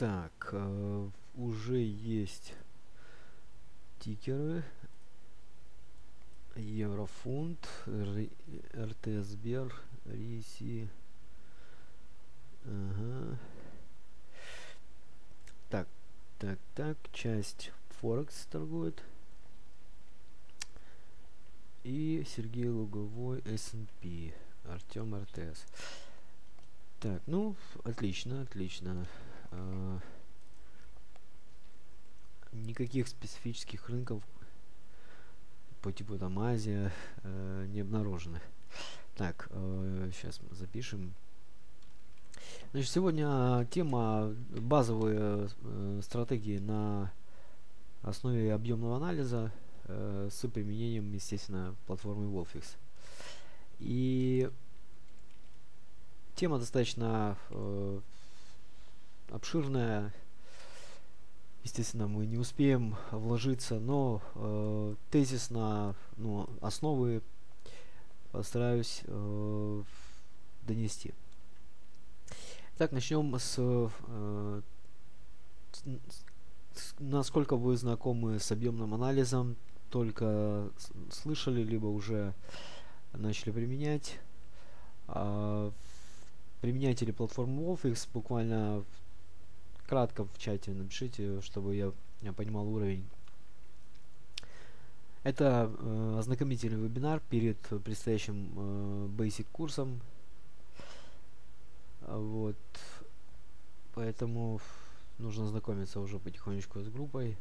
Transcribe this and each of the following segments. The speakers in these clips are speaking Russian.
Так, э, уже есть тикеры. Еврофунт, РТСБер, Риси. Ага. Так, так, так, часть Форекс торгует. И Сергей Луговой, S&P, Артем РТС. Так, ну, отлично, отлично. А, никаких специфических рынков по типу там Азия э, не обнаружены. Так, э, сейчас запишем. Значит, сегодня тема базовые э, стратегии на основе объемного анализа э, с применением, естественно, платформы Wolfix. И тема достаточно э, обширная. Естественно, мы не успеем вложиться, но э, тезисно, ну, основы постараюсь э, донести. Так, начнем с, э, с, насколько вы знакомы с объемным анализом, только слышали, либо уже начали применять. А, применяете ли платформу Wolfix, буквально кратко в чате напишите, чтобы я, я понимал уровень. Это э, ознакомительный вебинар перед предстоящим э, Basic курсом. Вот. Поэтому нужно знакомиться уже потихонечку с группой.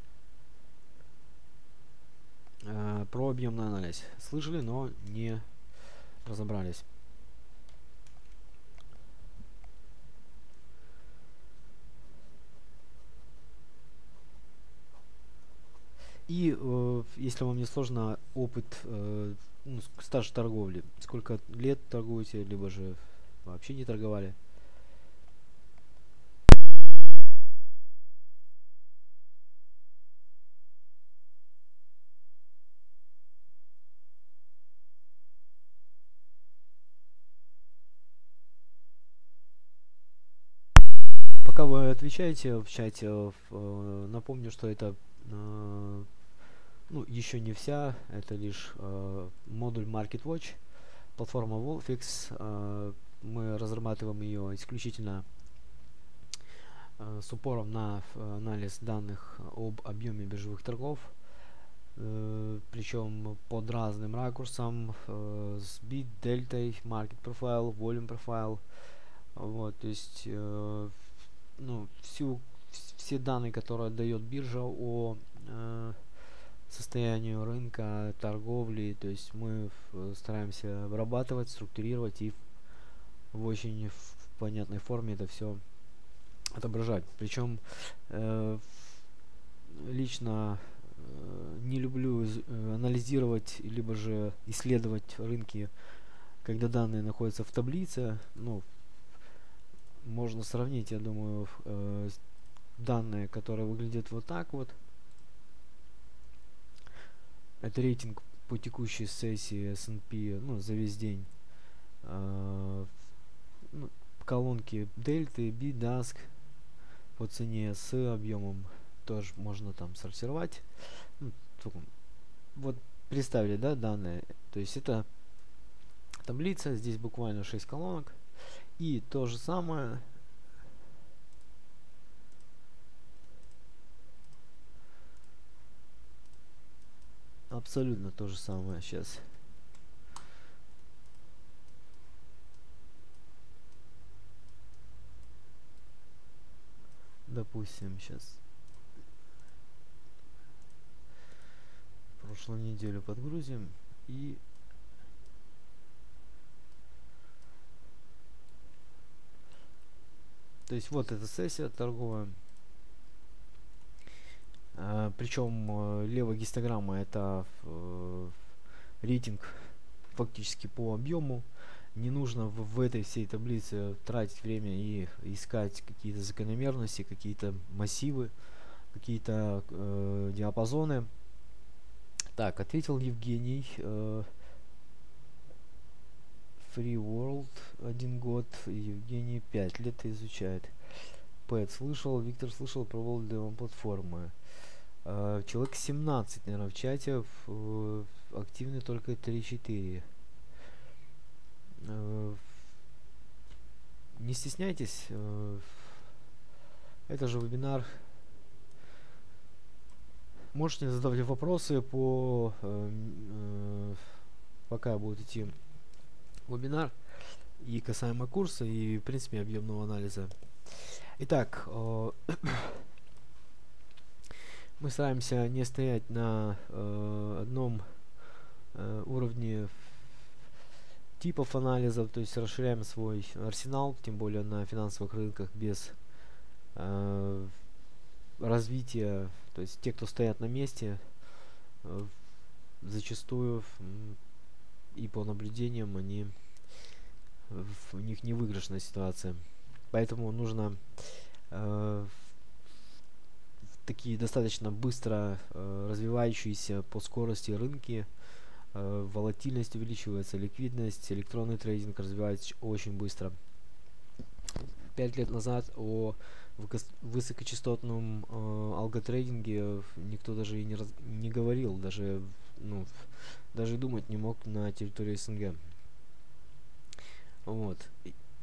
Э, про объемный анализ. Слышали, но не разобрались. И э, если вам не сложно, опыт, э, ну, стаж торговли. Сколько лет торгуете, либо же вообще не торговали? Пока вы отвечаете в чате, э, напомню, что это э, ну, еще не вся, это лишь э, модуль MarketWatch, платформа Wolfix. Э, мы разрабатываем ее исключительно э, с упором на анализ данных об объеме биржевых торгов, э, причем под разным ракурсом, э, с bit, дельтой, market profile, volume profile. Вот, то есть, э, ну, всю, все данные, которые дает биржа о э, состоянию рынка, торговли. То есть мы стараемся обрабатывать, структурировать и в очень в понятной форме это все отображать. Причем э, лично э, не люблю э, анализировать либо же исследовать рынки, когда данные находятся в таблице. Ну, можно сравнить, я думаю, э, данные, которые выглядят вот так вот, это рейтинг по текущей сессии S&P ну, за весь день. Uh, ну, колонки дельты, BDASK по цене с объемом тоже можно там сортировать. Ну, вот представили, да, данные. То есть это таблица, здесь буквально 6 колонок. И то же самое абсолютно то же самое сейчас. Допустим, сейчас прошлую неделю подгрузим и то есть вот эта сессия торговая Причем э, левая гистограмма это э, рейтинг фактически по объему. Не нужно в, в этой всей таблице тратить время и искать какие-то закономерности, какие-то массивы, какие-то э, диапазоны. Так, ответил Евгений. Э, Free World один год, Евгений пять лет изучает. Пэт слышал, Виктор слышал про Волдемон платформы. Э, человек 17, наверное, в чате, в, активны только 3-4. Э, не стесняйтесь, э, это же вебинар. Можете задавать вопросы по э, э, пока будет идти вебинар и касаемо курса, и в принципе объемного анализа. Итак, э, мы стараемся не стоять на э, одном э, уровне типов анализов, то есть расширяем свой арсенал, тем более на финансовых рынках без э, развития, то есть те, кто стоят на месте, э, зачастую и по наблюдениям они у них невыигрышная ситуация. Поэтому нужно э, такие достаточно быстро э, развивающиеся по скорости рынки э, волатильность увеличивается, ликвидность, электронный трейдинг развивается очень быстро. Пять лет назад о высокочастотном э, алготрейдинге никто даже и не, раз, не говорил, даже, ну, даже думать не мог на территории СНГ. Вот.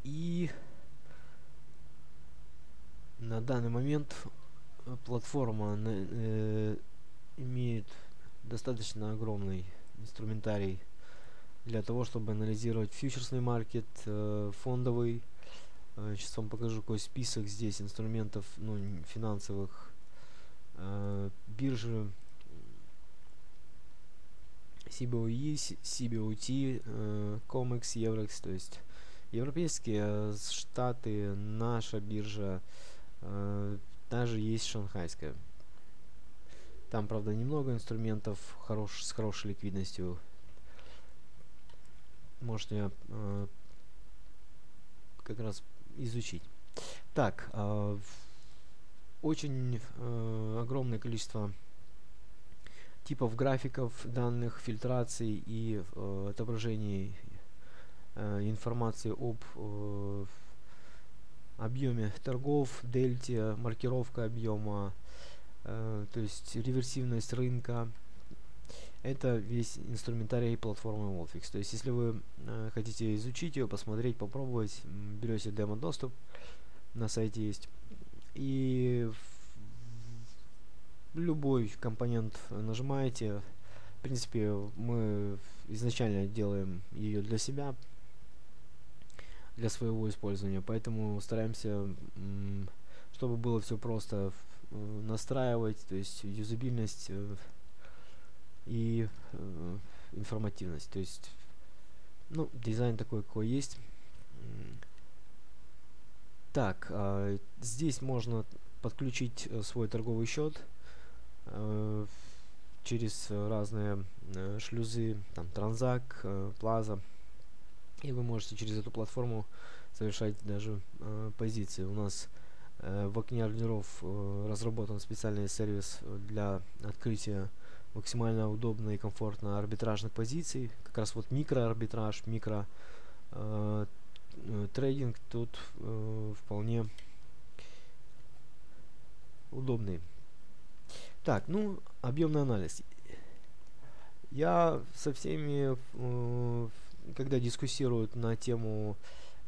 И на данный момент платформа э, имеет достаточно огромный инструментарий для того, чтобы анализировать фьючерсный маркет, э, фондовый. Э, сейчас вам покажу какой список здесь инструментов ну, финансовых э, биржи CBOE, CBOT, э, COMEX, Еврекс, то есть европейские э, штаты, наша биржа, э, даже есть шанхайская. Там, правда, немного инструментов хорош, с хорошей ликвидностью. Можете э, как раз изучить. Так, э, очень э, огромное количество типов графиков, данных, фильтраций и э, отображений э, информации об э, объеме торгов, дельте, маркировка объема, э, то есть реверсивность рынка. Это весь инструментарий платформы Wolfix. То есть, если вы э, хотите изучить ее, посмотреть, попробовать, берете демо-доступ, на сайте есть. И любой компонент нажимаете. В принципе, мы изначально делаем ее для себя, для своего использования. Поэтому стараемся, чтобы было все просто настраивать, то есть юзабильность э, и э, информативность. То есть, ну, дизайн такой, какой есть. Так, э, здесь можно подключить э, свой торговый счет э, через разные э, шлюзы, там, Транзак, э, Плаза. И вы можете через эту платформу совершать даже э, позиции. У нас э, в окне ордеров э, разработан специальный сервис для открытия максимально удобно и комфортно арбитражных позиций. Как раз вот микроарбитраж, микро э, э, трейдинг тут э, вполне удобный. Так, ну, объемный анализ. Я со всеми э, когда дискуссируют на тему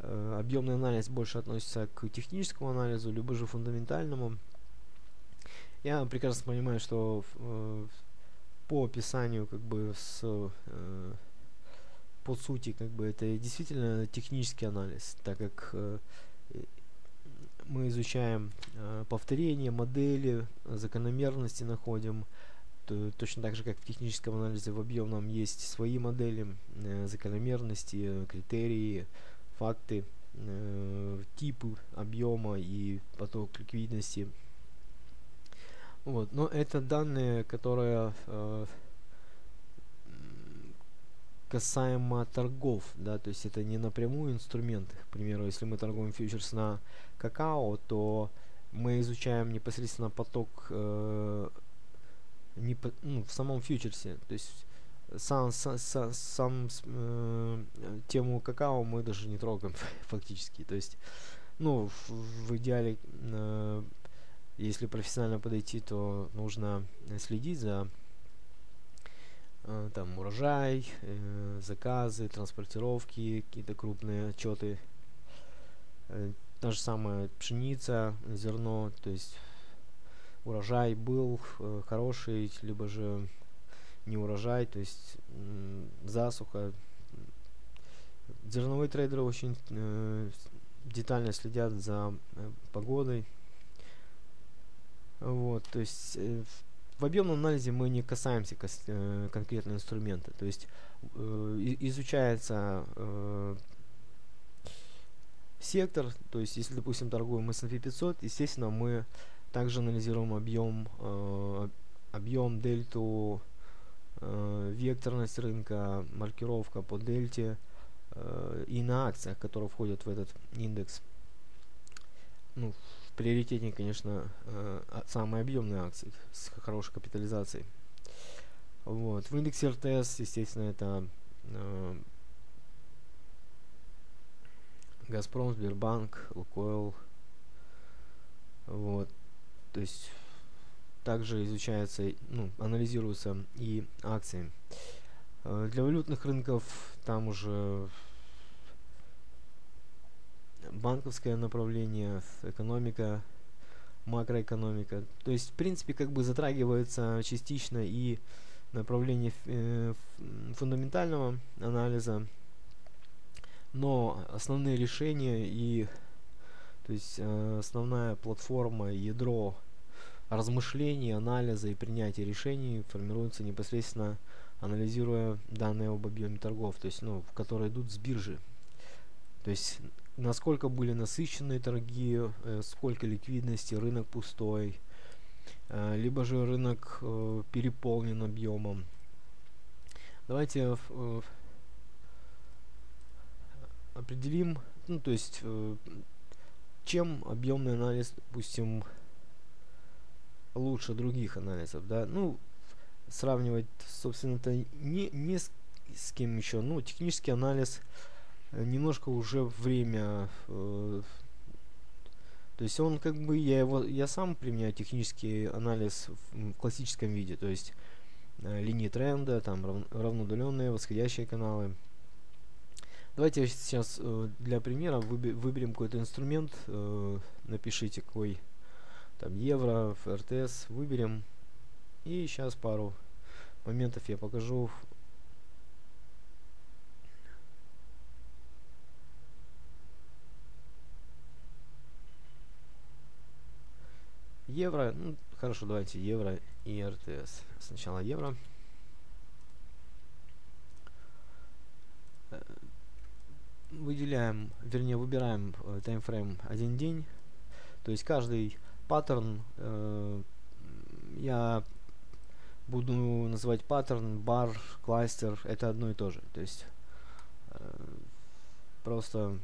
э, объемный анализ больше относится к техническому анализу, либо же фундаментальному. Я прекрасно понимаю, что э, по описанию, как бы с э, по сути, как бы это действительно технический анализ, так как э, мы изучаем э, повторение модели, закономерности находим, то, точно так же, как в техническом анализе в объемном есть свои модели, э, закономерности, критерии, факты, э, типы объема и поток ликвидности. Вот, но это данные, которые э, касаемо торгов, да, то есть это не напрямую инструменты. К примеру, если мы торгуем фьючерс на какао, то мы изучаем непосредственно поток э, не по, ну, в самом фьючерсе. То есть сам, сам, сам, э, тему какао мы даже не трогаем фактически. То есть ну, в, в идеале, э, если профессионально подойти, то нужно следить за э, там урожай, э, заказы, транспортировки, какие-то крупные отчеты. Э, та же самая пшеница, зерно, то есть урожай был э, хороший, либо же не урожай, то есть засуха. Зерновые трейдеры очень э, детально следят за э, погодой. Вот, то есть в объемном анализе мы не касаемся кос, э, конкретного инструмента. То есть изучается сектор, то есть если, допустим, торгуем S&P 500, естественно, мы также анализируем объем, э, объем, дельту, э, векторность рынка, маркировка по дельте э, и на акциях, которые входят в этот индекс. Ну, в приоритете, конечно, э, а, самые объемные акции с хорошей капитализацией. Вот. В индексе РТС, естественно, это э, Газпром, Сбербанк, Лукойл. Вот. То есть также изучается, ну, анализируются и акции. Э, для валютных рынков там уже банковское направление, экономика, макроэкономика. То есть, в принципе, как бы затрагивается частично и направление э, фундаментального анализа, но основные решения и то есть э, основная платформа, ядро размышлений, анализа и принятия решений формируется непосредственно анализируя данные об объеме торгов, то есть, ну, в которые идут с биржи. То есть, насколько были насыщенные торги, э, сколько ликвидности, рынок пустой, э, либо же рынок э, переполнен объемом. Давайте э, определим, ну, то есть, э, чем объемный анализ, допустим, лучше других анализов, да, ну, сравнивать, собственно-то, не, не с, с кем еще, ну, технический анализ э, немножко уже время, э, то есть он как бы, я его, я сам применяю технический анализ в, в классическом виде, то есть э, линии тренда, там рав, равноудаленные, восходящие каналы, Давайте сейчас э, для примера выберем какой-то инструмент, э, напишите какой там евро, РТС, выберем. И сейчас пару моментов я покажу. Евро, ну хорошо, давайте евро и РТС. Сначала евро. Выделяем, вернее выбираем э, таймфрейм один день. То есть каждый паттерн э, я буду называть паттерн, бар, кластер, это одно и то же. То есть э, просто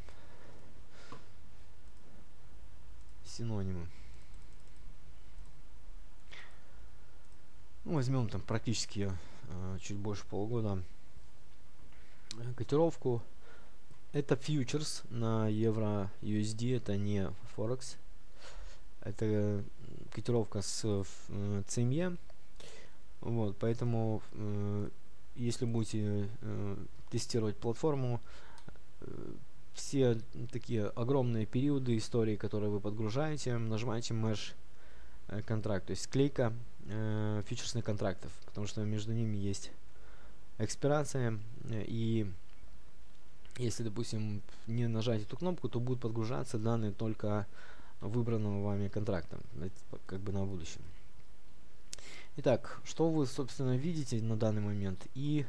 синонимы. Ну, возьмем там практически э, чуть больше полугода котировку это фьючерс на евро USD, это не Форекс. Это котировка с э, CME. Вот, поэтому э, если будете э, тестировать платформу, э, все такие огромные периоды истории, которые вы подгружаете, нажимаете Mesh э, контракт, то есть склейка э, фьючерсных контрактов, потому что между ними есть экспирация э, и если, допустим, не нажать эту кнопку, то будут подгружаться данные только выбранного вами контракта, как бы на будущем. Итак, что вы, собственно, видите на данный момент и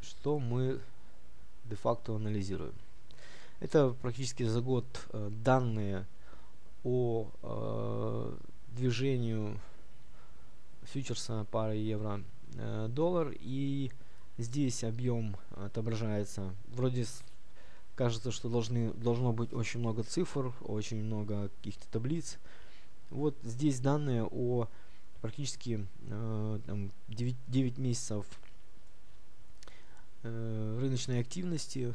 что мы де-факто анализируем. Это практически за год э, данные о э, движению фьючерса пары евро-доллар э, и Здесь объем отображается. Вроде кажется, что должны, должно быть очень много цифр, очень много каких-то таблиц. Вот здесь данные о практически э, там 9, 9 месяцев э, рыночной активности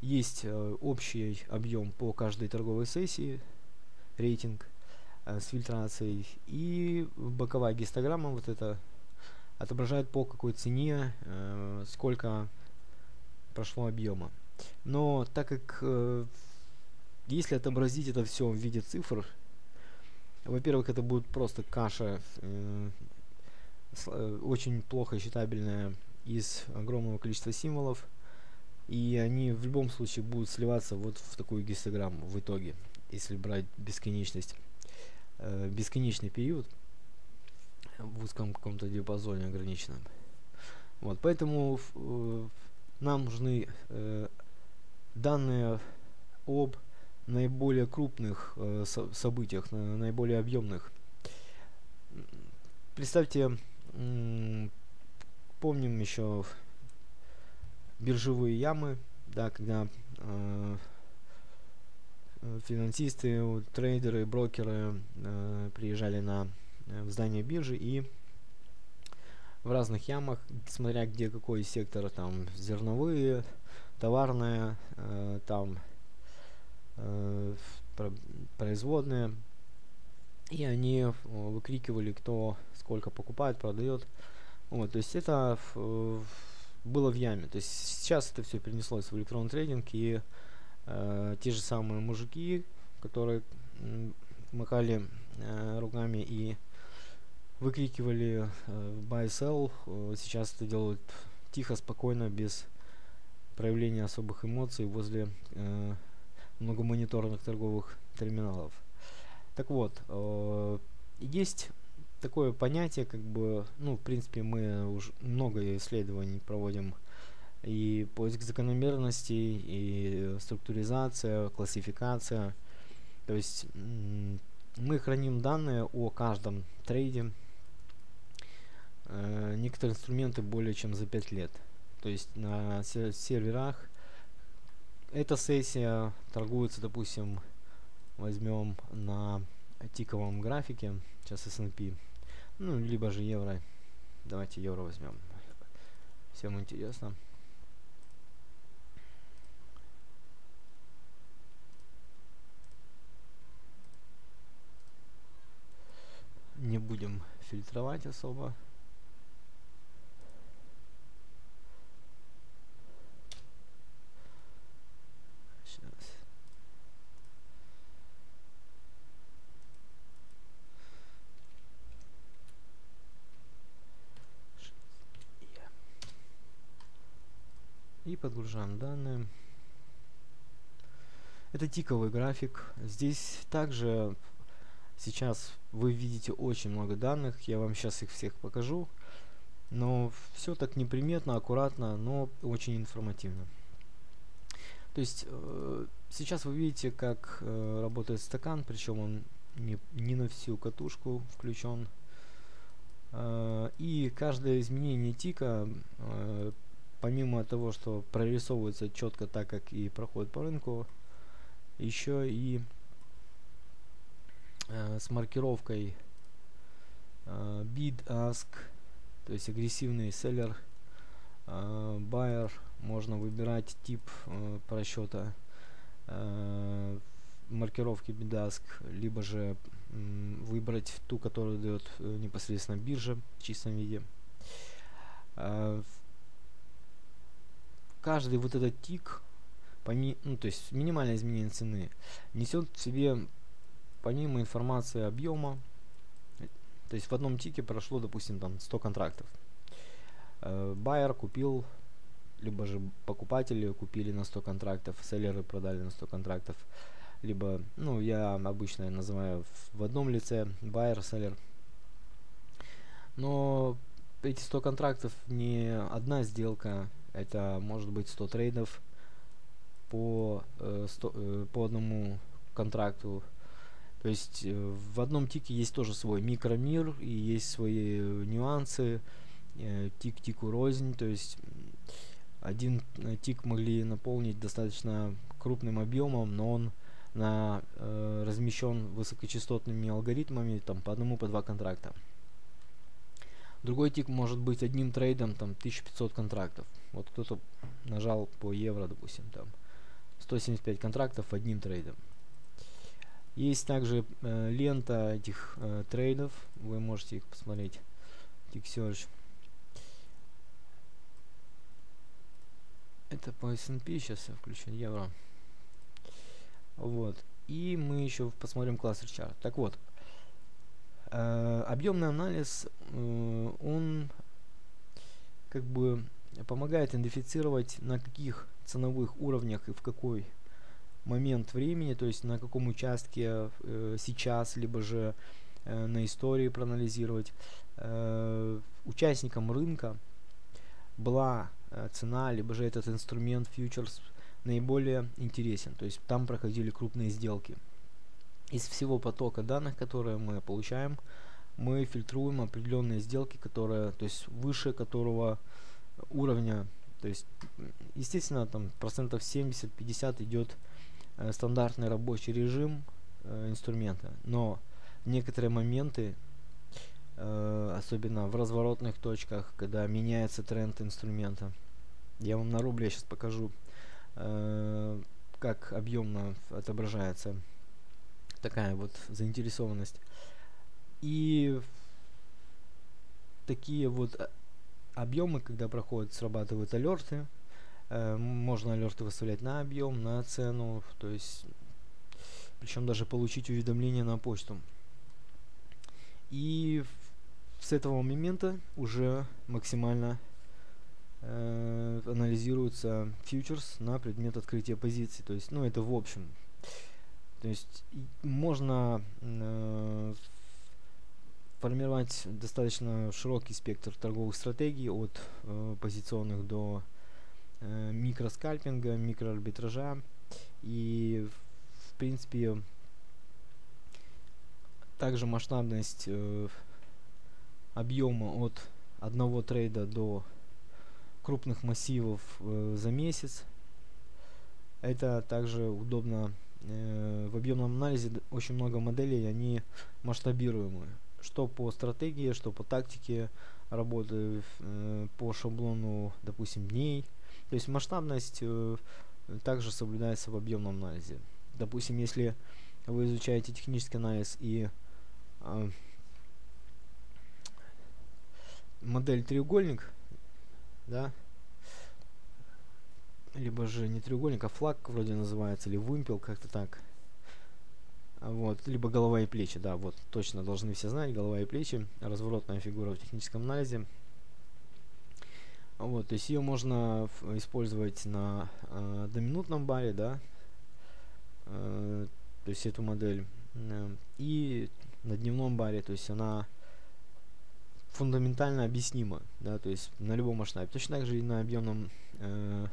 есть э, общий объем по каждой торговой сессии, рейтинг э, с фильтрацией, и боковая гистограмма вот это отображает по какой цене, э, сколько прошло объема. Но так как э, если отобразить это все в виде цифр, во-первых, это будет просто каша, э, э, очень плохо считабельная из огромного количества символов, и они в любом случае будут сливаться вот в такую гистограмму в итоге, если брать бесконечность, э, бесконечный период в узком каком-то диапазоне ограниченном. Вот, поэтому э, нам нужны э, данные об наиболее крупных э, со событиях, на, наиболее объемных. Представьте, помним еще биржевые ямы, да, когда э, финансисты, трейдеры, брокеры э, приезжали на в здание биржи и в разных ямах, смотря где какой сектор, там зерновые, товарная, э, там э, производные. И они э, выкрикивали, кто сколько покупает, продает. Вот, то есть это э, было в яме. То есть сейчас это все перенеслось в электронный трейдинг, и э, те же самые мужики, которые э, махали э, руками и выкрикивали э, sell, э, сейчас это делают тихо, спокойно, без проявления особых эмоций возле э, многомониторных торговых терминалов. Так вот, э, есть такое понятие, как бы, ну, в принципе, мы уже много исследований проводим и поиск закономерностей, и структуризация, классификация. То есть мы храним данные о каждом трейде. Э, некоторые инструменты более чем за 5 лет. То есть на серверах эта сессия торгуется, допустим, возьмем на тиковом графике, сейчас S&P, ну, либо же евро. Давайте евро возьмем. Всем интересно. Не будем фильтровать особо. и подгружаем данные. Это тиковый график. Здесь также сейчас вы видите очень много данных. Я вам сейчас их всех покажу. Но все так неприметно, аккуратно, но очень информативно. То есть э, сейчас вы видите, как э, работает стакан, причем он не, не на всю катушку включен. Э, и каждое изменение тика э, помимо того, что прорисовывается четко так, как и проходит по рынку, еще и э, с маркировкой э, bid, ask, то есть агрессивный селлер, э, buyer, можно выбирать тип э, просчета э, маркировки bid, ask, либо же э, выбрать ту, которую дает э, непосредственно биржа в чистом виде. Э, каждый вот этот тик, поми ну, то есть минимальное изменение цены, несет в себе помимо информации объема, то есть в одном тике прошло, допустим, там 100 контрактов. Э, байер купил, либо же покупатели купили на 100 контрактов, селлеры продали на 100 контрактов. Либо, ну, я обычно называю в одном лице байер, селлер. Но эти 100 контрактов не одна сделка, это может быть 100 трейдов по, э, 100, э, по одному контракту. То есть э, в одном тике есть тоже свой микромир и есть свои нюансы. Э, тик тику рознь. То есть один э, тик могли наполнить достаточно крупным объемом, но он на, э, размещен высокочастотными алгоритмами там по одному по два контракта. Другой тик может быть одним трейдом там 1500 контрактов. Вот кто-то нажал по евро, допустим, там 175 контрактов одним трейдом. Есть также э, лента этих э, трейдов, вы можете их посмотреть. TickSearch. Это по S&P, сейчас я включу евро. Вот. И мы еще посмотрим класс chart. Так вот, э, объемный анализ, э, он как бы помогает идентифицировать на каких ценовых уровнях и в какой момент времени, то есть на каком участке э, сейчас, либо же э, на истории проанализировать, э, участникам рынка была э, цена, либо же этот инструмент фьючерс наиболее интересен. То есть там проходили крупные сделки. Из всего потока данных, которые мы получаем, мы фильтруем определенные сделки, которые, то есть выше которого уровня, то есть, естественно, там процентов 70-50 идет э, стандартный рабочий режим э, инструмента, но некоторые моменты, э, особенно в разворотных точках, когда меняется тренд инструмента, я вам на рубле сейчас покажу, э, как объемно отображается такая вот заинтересованность. И такие вот э, объемы, когда проходят, срабатывают алерты. Э, можно алерты выставлять на объем, на цену, то есть причем даже получить уведомление на почту. И с этого момента уже максимально э, анализируется фьючерс на предмет открытия позиций. То есть, ну, это в общем. То есть можно э, формировать достаточно широкий спектр торговых стратегий от э, позиционных до э, микроскальпинга, микроарбитража и в принципе также масштабность э, объема от одного трейда до крупных массивов э, за месяц. Это также удобно э, в объемном анализе. Очень много моделей, они масштабируемые. Что по стратегии, что по тактике работы, э, по шаблону, допустим, дней. То есть масштабность э, также соблюдается в объемном анализе. Допустим, если вы изучаете технический анализ и э, модель треугольник, да, либо же не треугольник, а флаг вроде называется, или вымпел, как-то так. Вот, либо голова и плечи, да, вот, точно должны все знать, голова и плечи, разворотная фигура в техническом анализе. Вот, то есть ее можно использовать на э, доминутном баре, да, э, то есть эту модель, э, и на дневном баре, то есть она фундаментально объяснимо, да, то есть на любом масштабе. Точно так же и на объемном, э,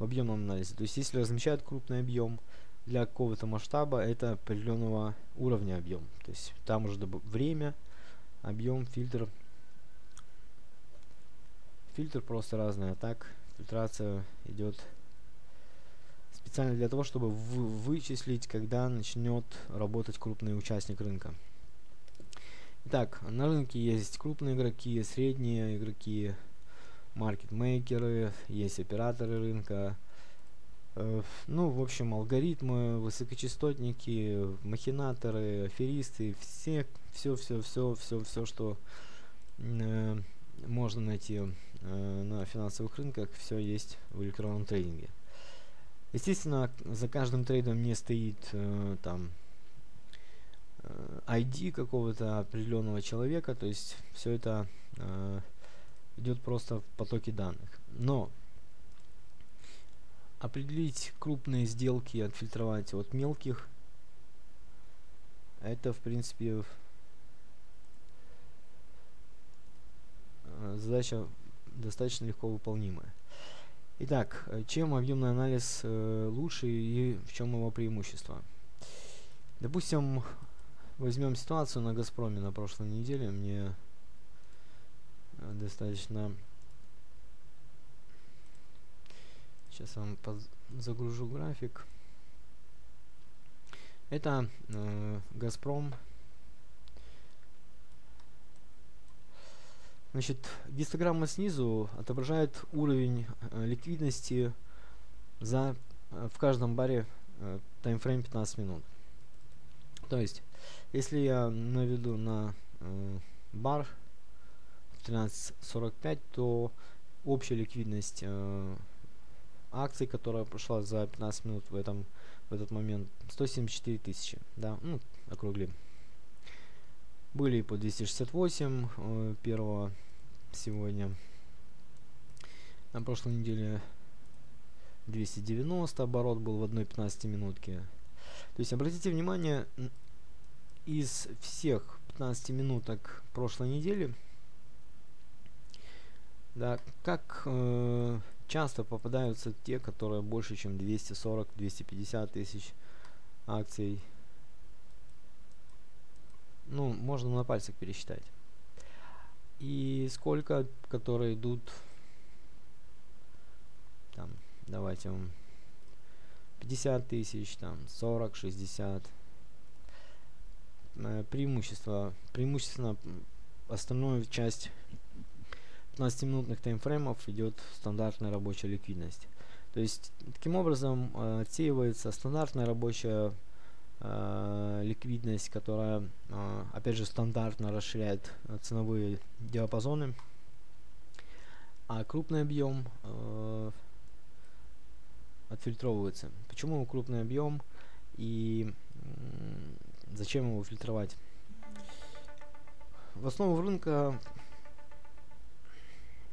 в объемном анализе. То есть если размещают крупный объем для какого-то масштаба, это определенного уровня объем. То есть там уже время, объем, фильтр. Фильтр просто разный, а так фильтрация идет специально для того, чтобы вычислить, когда начнет работать крупный участник рынка. Итак, на рынке есть крупные игроки, средние игроки, маркетмейкеры, есть операторы рынка. Э, ну, в общем, алгоритмы, высокочастотники, махинаторы, аферисты, все, все, все, все, все, все, что э, можно найти э, на финансовых рынках, все есть в электронном трейдинге. Естественно, за каждым трейдом не стоит э, там ID какого-то определенного человека, то есть все это э, идет просто в потоке данных. Но определить крупные сделки, отфильтровать от мелких, это в принципе э, задача достаточно легко выполнимая. Итак, э, чем объемный анализ э, лучше и в чем его преимущество? Допустим, Возьмем ситуацию на Газпроме на прошлой неделе. Мне достаточно... Сейчас вам загружу график. Это э, Газпром. Значит, гистограмма снизу отображает уровень э, ликвидности за э, в каждом баре э, таймфрейм 15 минут. То есть, если я наведу на э, бар 13.45, то общая ликвидность э, акций, которая прошла за 15 минут в этом в этот момент 174 тысячи, да, ну, округлим. Были по 268 э, первого сегодня. На прошлой неделе 290 оборот был в одной 15 минутке. То есть обратите внимание, из всех 15 минуток прошлой недели, да, как э, часто попадаются те, которые больше, чем 240-250 тысяч акций. Ну, можно на пальцах пересчитать. И сколько, которые идут там, давайте вам 50 тысяч, там 40, 60. Э, преимущество, преимущественно остальную часть 15-минутных таймфреймов идет стандартная рабочая ликвидность. То есть таким образом э, отсеивается стандартная рабочая э, ликвидность, которая э, опять же стандартно расширяет э, ценовые диапазоны, а крупный объем э, отфильтровывается. Почему крупный объем и зачем его фильтровать? В основу рынка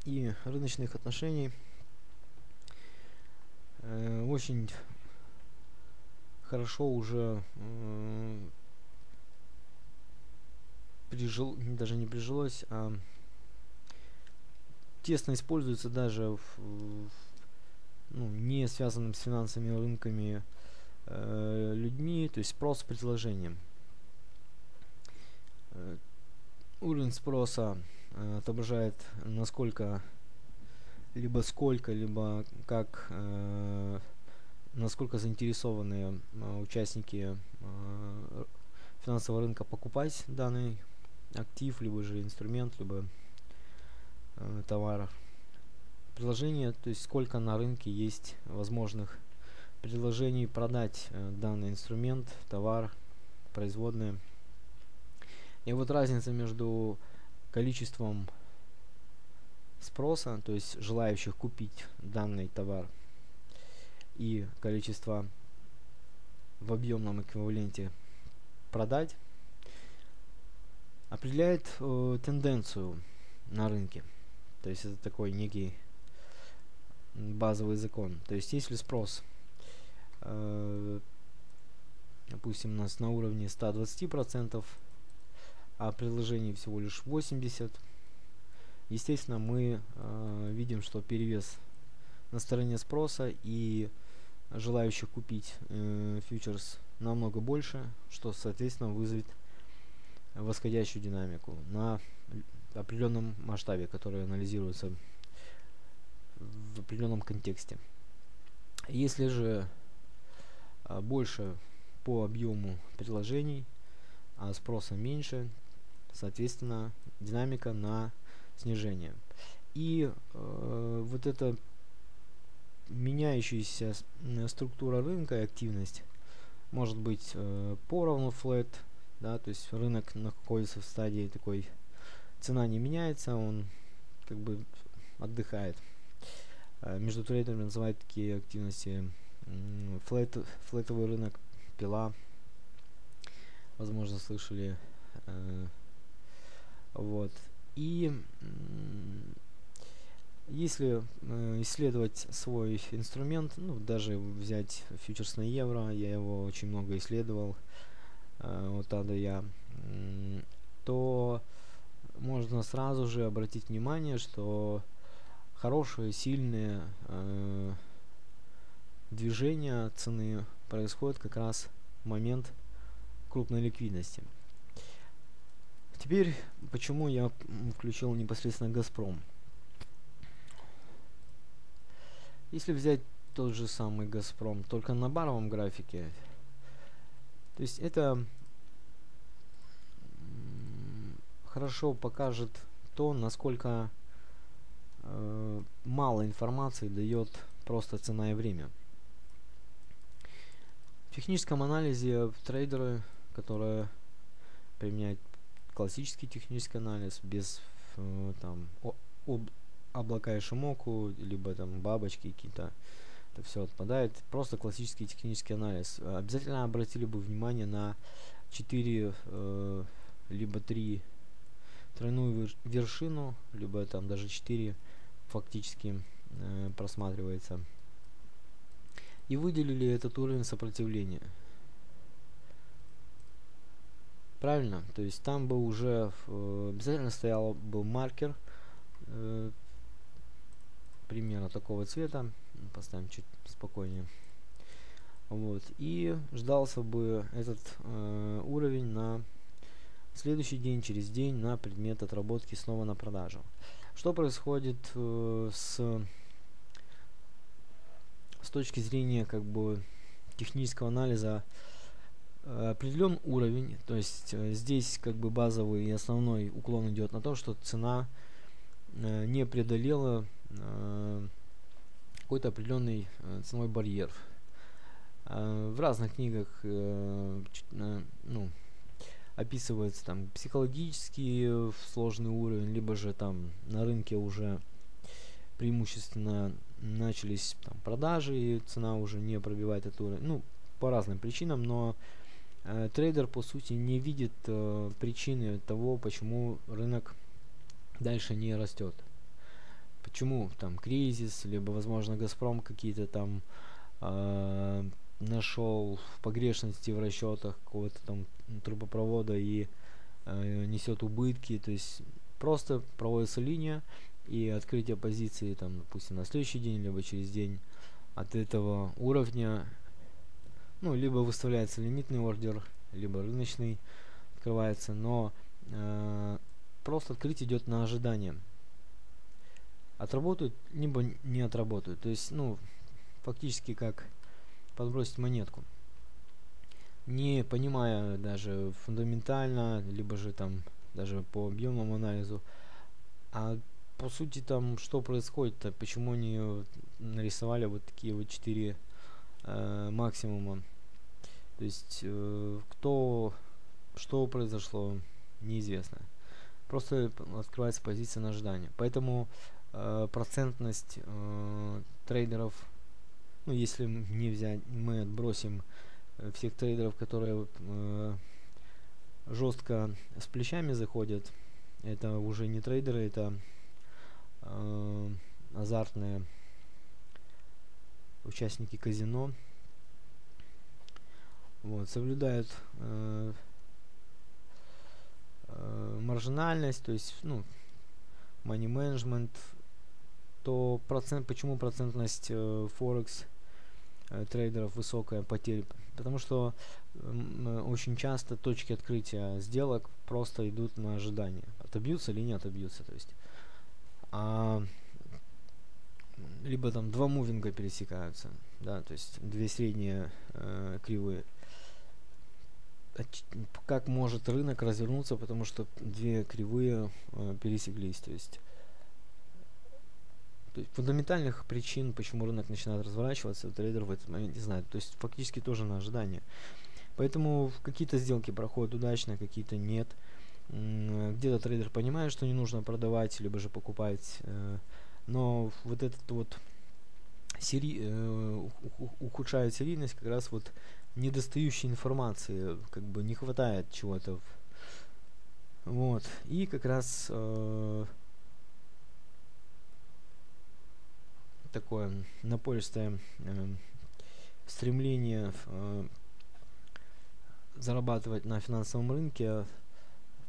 и рыночных отношений э, очень хорошо уже э, прижил, даже не прижилось, а тесно используется даже в, в ну, не связанным с финансовыми рынками э, людьми, то есть спрос с предложением. Э, уровень спроса э, отображает, насколько либо сколько, либо как, э, насколько заинтересованы э, участники э, финансового рынка покупать данный актив, либо же инструмент, либо э, товар. Предложение, то есть сколько на рынке есть возможных предложений продать э, данный инструмент, товар, производные. И вот разница между количеством спроса, то есть желающих купить данный товар, и количество в объемном эквиваленте продать, определяет э, тенденцию на рынке. То есть это такой некий базовый закон. То есть если спрос, э, допустим, у нас на уровне 120%, а приложений всего лишь 80. Естественно, мы э, видим, что перевес на стороне спроса и желающих купить э, фьючерс намного больше, что, соответственно, вызовет восходящую динамику на определенном масштабе, который анализируется в определенном контексте. Если же а, больше по объему предложений, а спроса меньше, соответственно, динамика на снижение. И э, вот эта меняющаяся структура рынка и активность может быть э, поровну флет, да, то есть рынок находится в стадии такой, цена не меняется, он как бы отдыхает. Э, между трейдерами называют такие активности флет, флетовый рынок, пила, возможно слышали э, вот. И если э, исследовать свой инструмент, ну, даже взять фьючерс на евро, я его очень много исследовал, э, вот тогда я, э, то можно сразу же обратить внимание, что хорошие, сильные э, движения цены происходят как раз в момент крупной ликвидности. Теперь, почему я включил непосредственно Газпром? Если взять тот же самый Газпром, только на баровом графике, то есть это хорошо покажет то, насколько э, мало информации дает просто цена и время. В техническом анализе трейдеры, которые применяют классический технический анализ без э, там об, облака и шумоку, либо там бабочки какие-то, это все отпадает. Просто классический технический анализ. Обязательно обратили бы внимание на 4 э, либо 3 тройную вершину, либо там даже 4 фактически э, просматривается. И выделили этот уровень сопротивления. Правильно? То есть там бы уже э, обязательно стоял был маркер э, примерно такого цвета. Поставим чуть спокойнее. Вот. И ждался бы этот э, уровень на следующий день, через день на предмет отработки снова на продажу. Что происходит э, с, с точки зрения как бы технического анализа определен уровень, то есть э, здесь как бы базовый и основной уклон идет на то, что цена э, не преодолела э, какой-то определенный э, ценовой барьер. Э, в разных книгах э, э, ну, описывается там психологический э, сложный уровень, либо же там на рынке уже преимущественно начались там продажи и цена уже не пробивает этот уровень. Ну, по разным причинам, но э, трейдер по сути не видит э, причины того, почему рынок дальше не растет. Почему там кризис, либо возможно Газпром какие-то там э, нашел погрешности в расчетах какого-то там трубопровода и э, несет убытки, то есть просто проводится линия и открытие позиции там, допустим, на следующий день, либо через день от этого уровня, ну, либо выставляется лимитный ордер, либо рыночный открывается, но э, просто открытие идет на ожидание. Отработают, либо не отработают. То есть, ну, фактически как подбросить монетку. Не понимая даже фундаментально, либо же там даже по объемному анализу. А по сути там что происходит-то, почему они нарисовали вот такие вот четыре э, максимума. То есть э, кто, что произошло, неизвестно. Просто открывается позиция на ожидание. Поэтому э, процентность э, трейдеров ну, если не взять, мы отбросим э, всех трейдеров, которые э, жестко с плечами заходят, это уже не трейдеры, это э, азартные участники казино. Вот, соблюдают э, э, маржинальность, то есть, ну, money management, то процент, почему процентность э, Форекс э, трейдеров высокая потеря? Потому что э, очень часто точки открытия сделок просто идут на ожидание. Отобьются или не отобьются. То есть, а, либо там два мувинга пересекаются, да, то есть две средние э, кривые. Как может рынок развернуться, потому что две кривые э, пересеклись, то есть то есть фундаментальных причин, почему рынок начинает разворачиваться, трейдер в этот момент не знает. То есть фактически тоже на ожидание. Поэтому какие-то сделки проходят удачно, какие-то нет. Где-то трейдер понимает, что не нужно продавать, либо же покупать. Э, но вот этот вот сери... Э, ухудшает серийность как раз вот недостающей информации, как бы не хватает чего-то. Вот. И как раз э, такое напористое э, стремление э, зарабатывать на финансовом рынке,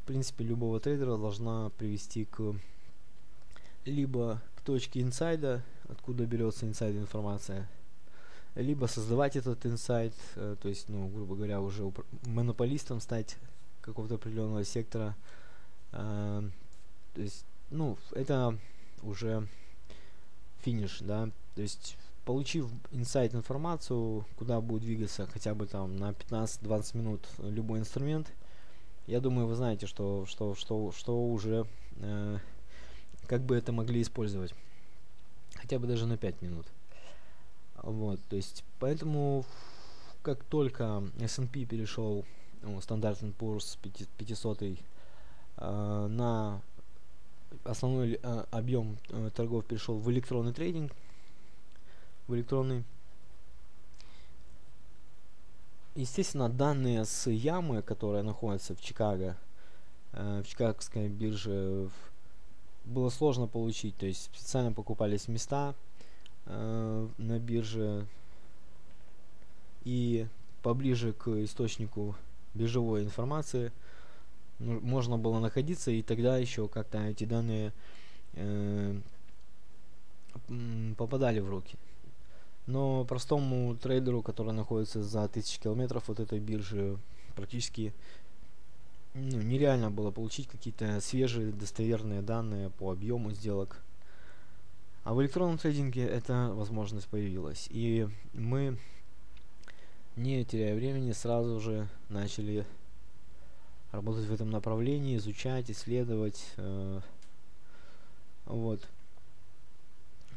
в принципе, любого трейдера должна привести к либо к точке инсайда, откуда берется инсайд информация, либо создавать этот инсайд, э, то есть, ну, грубо говоря, уже монополистом стать какого-то определенного сектора. Э, то есть, ну, это уже финиш, да, то есть получив инсайд информацию, куда будет двигаться хотя бы там на 15-20 минут любой инструмент, я думаю, вы знаете, что, что, что, что уже э, как бы это могли использовать. Хотя бы даже на 5 минут. Вот, то есть, поэтому как только S&P перешел, ну, Standard Poor's 500 э, на основной э, объем э, торгов перешел в электронный трейдинг, в электронный. Естественно, данные с ямы, которая находится в Чикаго, э, в Чикагской бирже, было сложно получить. То есть специально покупались места э, на бирже и поближе к источнику биржевой информации ну, можно было находиться, и тогда еще как-то эти данные э, попадали в руки. Но простому трейдеру, который находится за тысячи километров от этой биржи, практически ну, нереально было получить какие-то свежие достоверные данные по объему сделок. А в электронном трейдинге эта возможность появилась. И мы, не теряя времени, сразу же начали работать в этом направлении, изучать, исследовать. Э, вот.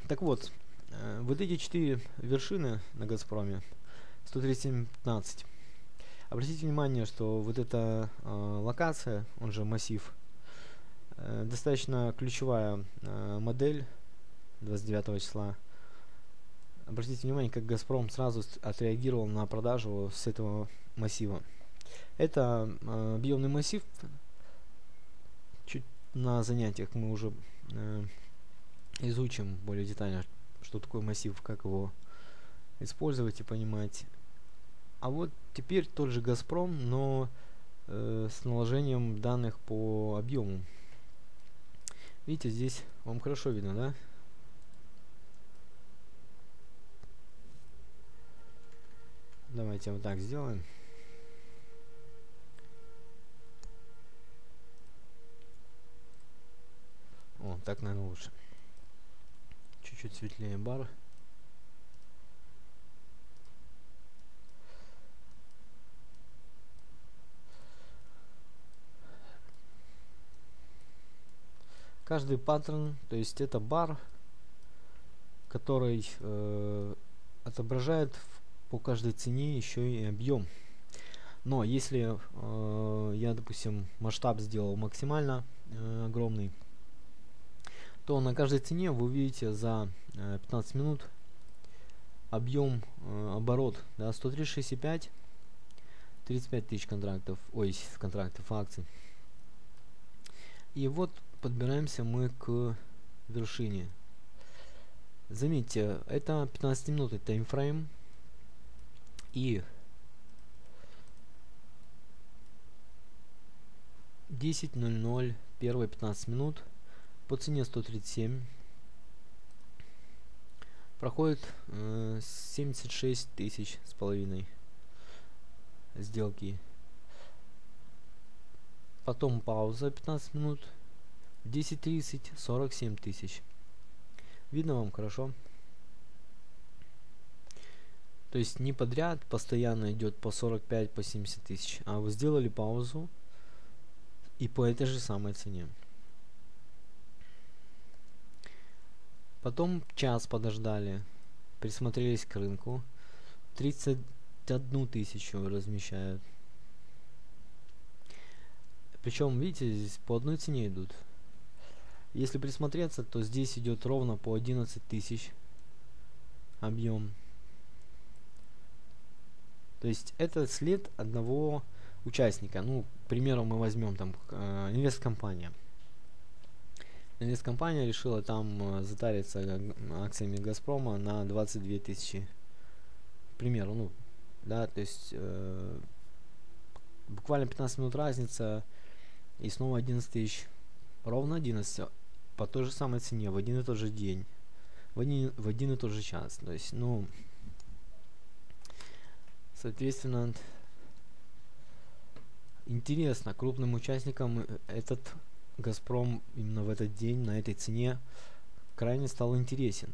Так вот, э, вот эти четыре вершины на Газпроме 137.15. Обратите внимание, что вот эта э, локация, он же массив, э, достаточно ключевая э, модель 29 числа. Обратите внимание, как Газпром сразу отреагировал на продажу с этого массива. Это э, объемный массив. Чуть на занятиях мы уже э, изучим более детально, что такое массив, как его использовать и понимать. А вот теперь тот же Газпром, но э, с наложением данных по объему. Видите, здесь вам хорошо видно, да? Давайте вот так сделаем. О, так, наверное, лучше. Чуть-чуть светлее бар. Каждый паттерн, то есть это бар, который э, отображает по каждой цене еще и объем. Но если э, я, допустим, масштаб сделал максимально э, огромный, то на каждой цене вы увидите за э, 15 минут объем э, оборот да, 103.65 35 тысяч контрактов ой контрактов акций и вот подбираемся мы к вершине. Заметьте, это 15 минутный таймфрейм. И 10.00, первые 15 минут по цене 137 проходит э, 76 тысяч с половиной сделки. Потом пауза 15 минут 10.30, 47 тысяч. Видно вам хорошо? То есть не подряд постоянно идет по 45, по 70 тысяч, а вы сделали паузу и по этой же самой цене. Потом час подождали, присмотрелись к рынку, 31 тысячу размещают. Причем, видите, здесь по одной цене идут. Если присмотреться, то здесь идет ровно по 11 тысяч объем. То есть это след одного участника. Ну, к примеру, мы возьмем там э, инвесткомпания. Инвесткомпания решила там э, затариться акциями Газпрома на 22 тысячи. К примеру, ну, да, то есть э, буквально 15 минут разница и снова 11 тысяч. Ровно 11 по той же самой цене в один и тот же день, в один, в один и тот же час. То есть, ну, соответственно, интересно, крупным участникам этот Газпром именно в этот день, на этой цене, крайне стал интересен.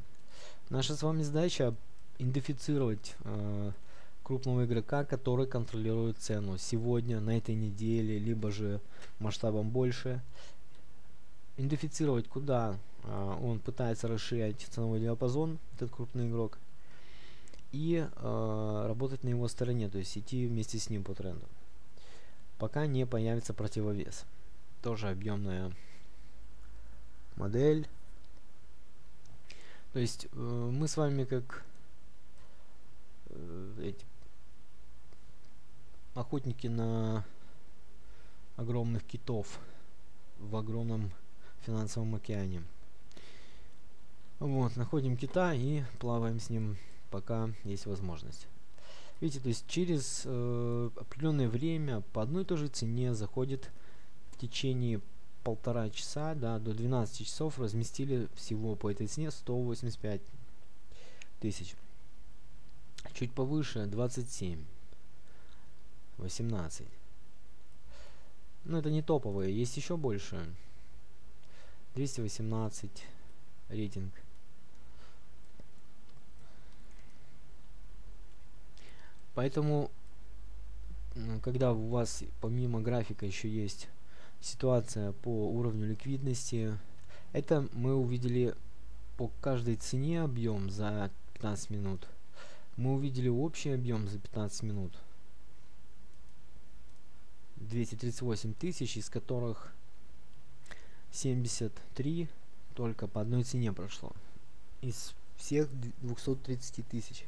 Наша с вами задача идентифицировать э, крупного игрока, который контролирует цену. Сегодня, на этой неделе, либо же масштабом больше, идентифицировать, куда а, он пытается расширять ценовой диапазон, этот крупный игрок, и э, работать на его стороне, то есть идти вместе с ним по тренду. Пока не появится противовес. Тоже объемная модель. То есть э, мы с вами как э, эти охотники на огромных китов в огромном финансовом океане. Вот, находим кита и плаваем с ним, пока есть возможность. Видите, то есть через э, определенное время по одной и той же цене заходит в течение полтора часа, да, до 12 часов разместили всего по этой цене 185 тысяч. Чуть повыше 27, 18. Но это не топовые, есть еще больше. 218 рейтинг. Поэтому, когда у вас помимо графика еще есть ситуация по уровню ликвидности, это мы увидели по каждой цене объем за 15 минут. Мы увидели общий объем за 15 минут. 238 тысяч, из которых 73 только по одной цене прошло. Из всех 230 тысяч.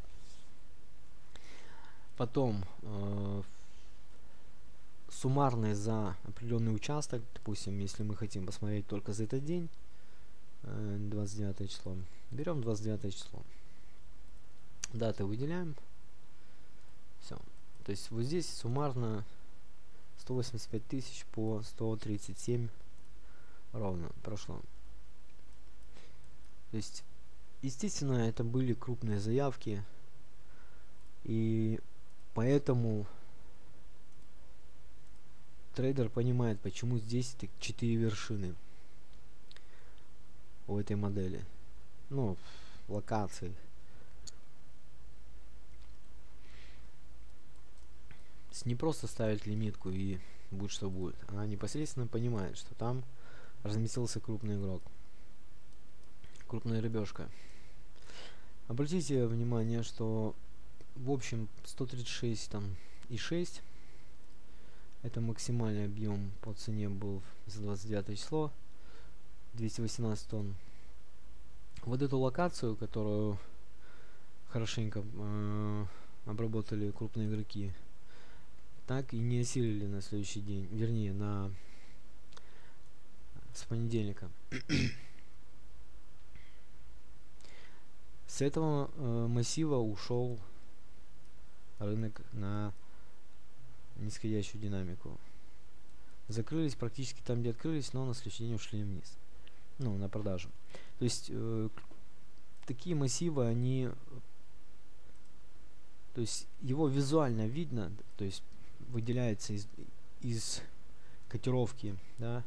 Потом э, суммарный за определенный участок, допустим, если мы хотим посмотреть только за этот день, э, 29 число, берем 29 число. Даты выделяем. Все. То есть вот здесь суммарно 185 тысяч по 137 ровно прошло. То есть, естественно, это были крупные заявки. И Поэтому трейдер понимает, почему здесь четыре вершины у этой модели. Ну, локации. Не просто ставить лимитку и будет что будет. Она непосредственно понимает, что там разместился крупный игрок. Крупная рыбешка. Обратите внимание, что в общем 136 там и 6 это максимальный объем по цене был за 29 число. 218 тонн. Вот эту локацию которую хорошенько э, обработали крупные игроки так и не осилили на следующий день вернее на с понедельника. С этого э, массива ушел рынок на нисходящую динамику. Закрылись практически там, где открылись, но на следующий день ушли вниз. Ну, на продажу. То есть, э, такие массивы, они... То есть, его визуально видно, то есть, выделяется из, из котировки, да,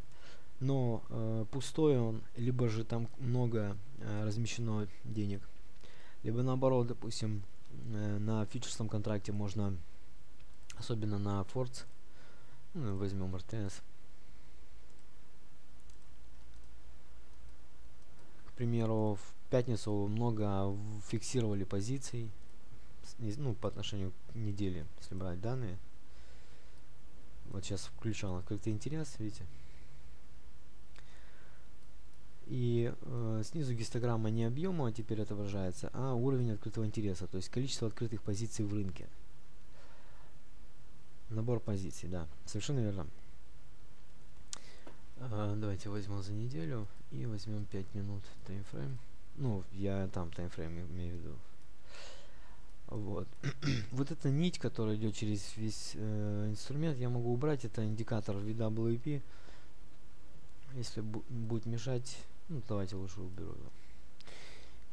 но э, пустой он, либо же там много э, размещено денег, либо наоборот, допустим, на фьючерсном контракте можно, особенно на Фордс, ну, возьмем РТС. К примеру, в пятницу много фиксировали позиций, ну, по отношению к неделе, если брать данные. Вот сейчас включал открытый интерес, видите? И э, снизу гистограмма не объема теперь отображается, а уровень открытого интереса, то есть количество открытых позиций в рынке. Набор позиций, да, совершенно верно. Э, давайте возьмем за неделю и возьмем 5 минут таймфрейм. Ну, я там таймфрейм имею в виду. Вот. вот эта нить, которая идет через весь э, инструмент, я могу убрать. Это индикатор VWP. Если бу будет мешать, ну, давайте лучше уберу его.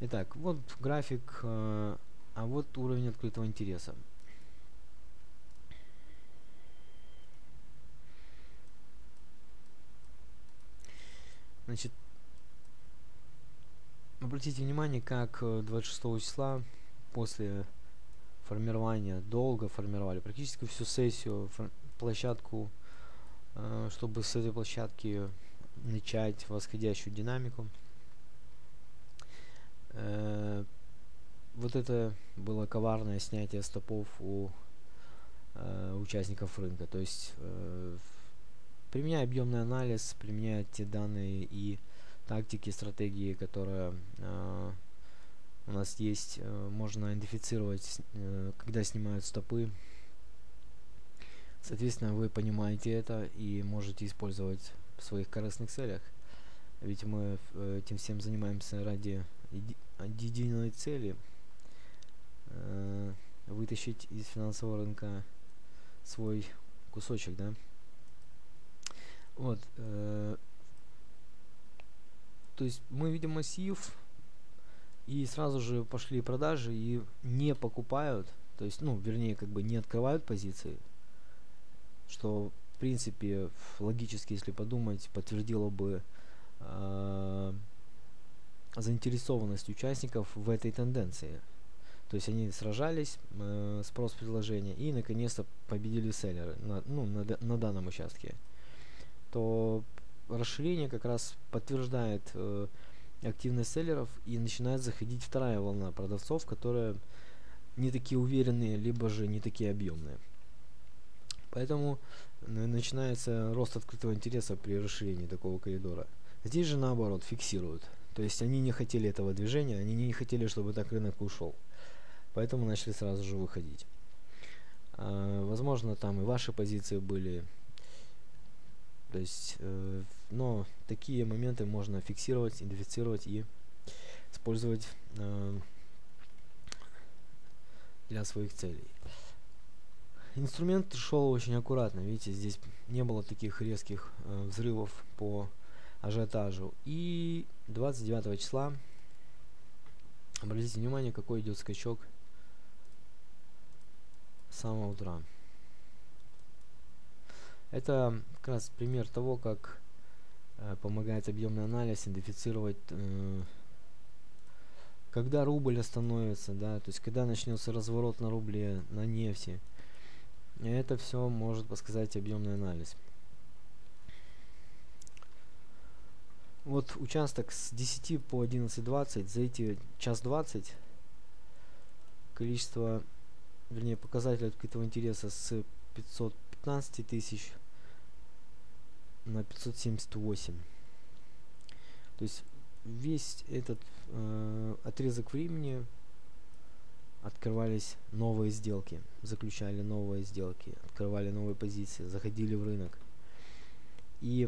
Итак, вот график, э, а вот уровень открытого интереса. Значит, обратите внимание, как 26 э, числа после формирования долго формировали практически всю сессию, площадку, э, чтобы с этой площадки начать восходящую динамику. Э, вот это было коварное снятие стопов у э, участников рынка. То есть, э, применяя объемный анализ, применяя те данные и тактики, стратегии, которые э, у нас есть, э, можно идентифицировать, когда снимают стопы. Соответственно, вы понимаете это и можете использовать в своих корыстных целях. Ведь мы э, этим всем занимаемся ради единой цели э, вытащить из финансового рынка свой кусочек, да. Вот. Э, то есть мы видим массив, и сразу же пошли продажи и не покупают, то есть, ну, вернее, как бы не открывают позиции, что, в принципе, логически, если подумать, подтвердило бы э, заинтересованность участников в этой тенденции. То есть они сражались, э, спрос-предложение, и наконец-то победили селлеры на, ну, на, на данном участке. То расширение как раз подтверждает э, активность селлеров и начинает заходить вторая волна продавцов, которые не такие уверенные, либо же не такие объемные. Поэтому начинается рост открытого интереса при расширении такого коридора. Здесь же наоборот фиксируют. То есть они не хотели этого движения, они не хотели, чтобы так рынок ушел. Поэтому начали сразу же выходить. А, возможно, там и ваши позиции были. То есть, э, но такие моменты можно фиксировать, идентифицировать и использовать э, для своих целей. Инструмент шел очень аккуратно, видите, здесь не было таких резких э, взрывов по ажиотажу. И 29 числа, обратите внимание, какой идет скачок с самого утра. Это как раз пример того, как э, помогает объемный анализ идентифицировать, э, когда рубль остановится, да, то есть когда начнется разворот на рубле, на нефти. Это все может подсказать объемный анализ. Вот участок с 10 по 11.20, за эти час 20 количество, вернее показатель открытого интереса с 515 тысяч на 578. То есть весь этот э, отрезок времени открывались новые сделки, заключали новые сделки, открывали новые позиции, заходили в рынок. И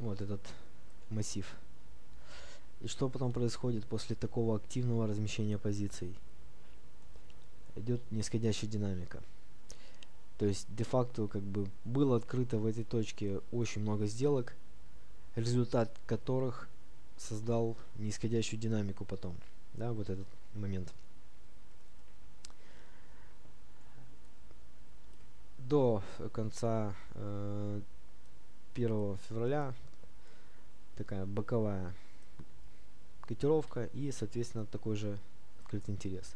вот этот массив. И что потом происходит после такого активного размещения позиций? Идет нисходящая динамика. То есть де-факто как бы было открыто в этой точке очень много сделок, результат которых создал нисходящую динамику потом. Да, вот этот момент. До конца э, 1 февраля такая боковая котировка и, соответственно, такой же открытый интерес.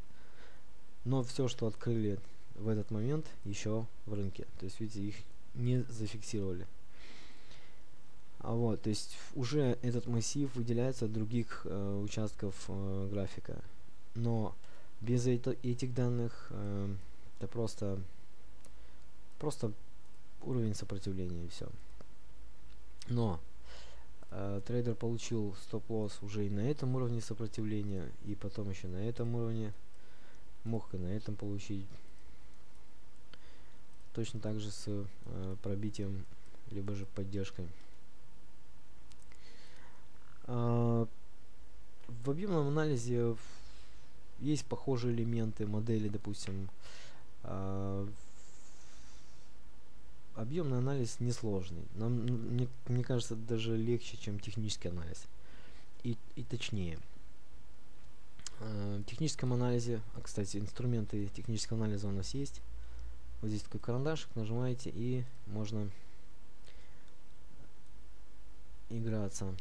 Но все, что открыли в этот момент, еще в рынке. То есть, видите, их не зафиксировали. А вот, то есть уже этот массив выделяется от других э, участков э, графика. Но без это, этих данных э, это просто просто уровень сопротивления и все. Но э, трейдер получил стоп-лосс уже и на этом уровне сопротивления, и потом еще на этом уровне мог и на этом получить. Точно так же с э, пробитием, либо же поддержкой. Э, в объемном анализе есть похожие элементы модели, допустим, э, объемный анализ несложный. Нам, мне, мне кажется, даже легче, чем технический анализ. И, и точнее. Э, в техническом анализе, а кстати, инструменты технического анализа у нас есть. Вот здесь такой карандашик, нажимаете и можно играться.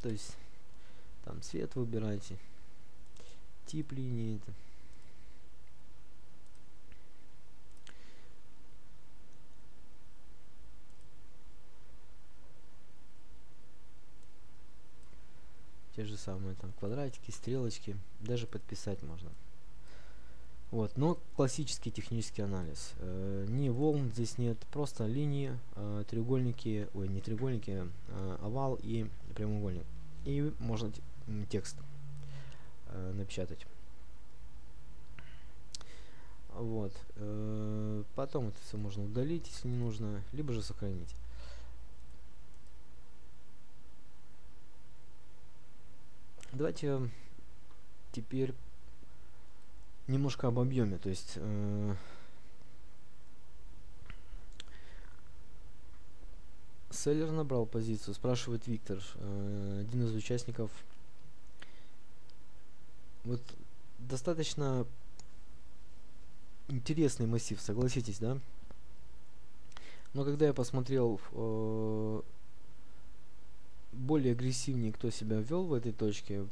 То есть там цвет выбирайте, тип линии. Те же самые там квадратики, стрелочки, даже подписать можно. Вот, но классический технический анализ. Э, ни волн здесь нет, просто линии, э, треугольники, ой, не треугольники, э, овал и прямоугольник. И можно текст э, напечатать. Вот. Э, потом это все можно удалить, если не нужно, либо же сохранить. Давайте теперь немножко об объеме. То есть э, селлер набрал позицию, спрашивает Виктор, э, один из участников. Вот достаточно интересный массив, согласитесь, да? Но когда я посмотрел э, более агрессивнее, кто себя вел в этой точке,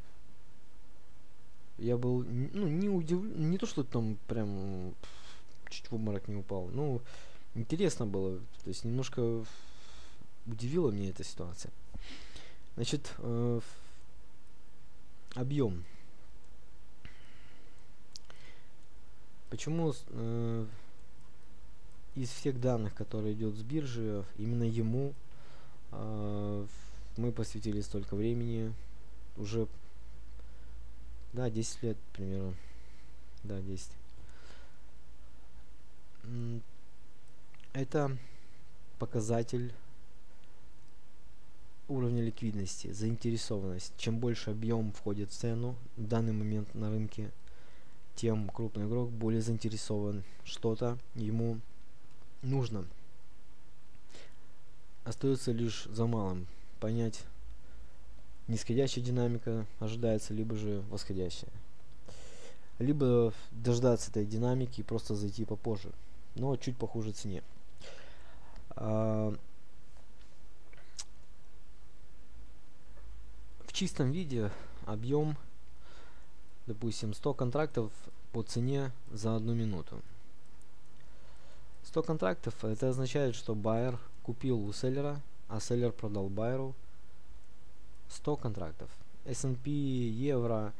я был, ну, не удивлен, не то, что там прям чуть в обморок не упал, ну, интересно было, то есть немножко удивила меня эта ситуация. Значит, э, объем. Почему э, из всех данных, которые идет с биржи, именно ему э, мы посвятили столько времени, уже, да, 10 лет примерно, да, 10. Это показатель уровня ликвидности, заинтересованность. Чем больше объем входит в цену в данный момент на рынке, тем крупный игрок более заинтересован. Что-то ему нужно. Остается лишь за малым понять, нисходящая динамика ожидается, либо же восходящая. Либо дождаться этой динамики и просто зайти попозже, но чуть похуже цене. А, в чистом виде объем, допустим, 100 контрактов по цене за одну минуту. 100 контрактов это означает, что байер купил у селлера а селлер продал байеру 100 контрактов. S&P, евро,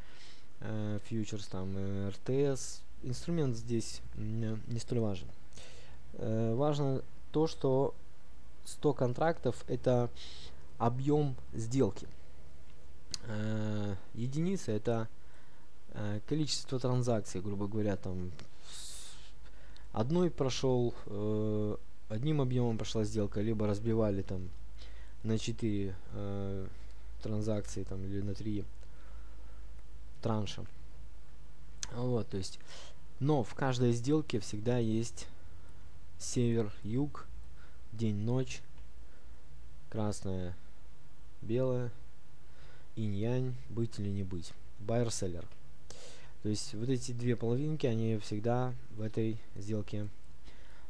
э, фьючерс, там, э, РТС. Инструмент здесь не, не столь важен. Э, важно то, что 100 контрактов это объем сделки. Э, единица это э, количество транзакций, грубо говоря, там одной прошел, э, одним объемом прошла сделка, либо разбивали там на 4 э, транзакции там или на 3 транша. Вот, то есть, но в каждой сделке всегда есть север-юг, день-ночь, красное, белое, инь-янь, быть или не быть, байер-селлер. То есть вот эти две половинки, они всегда в этой сделке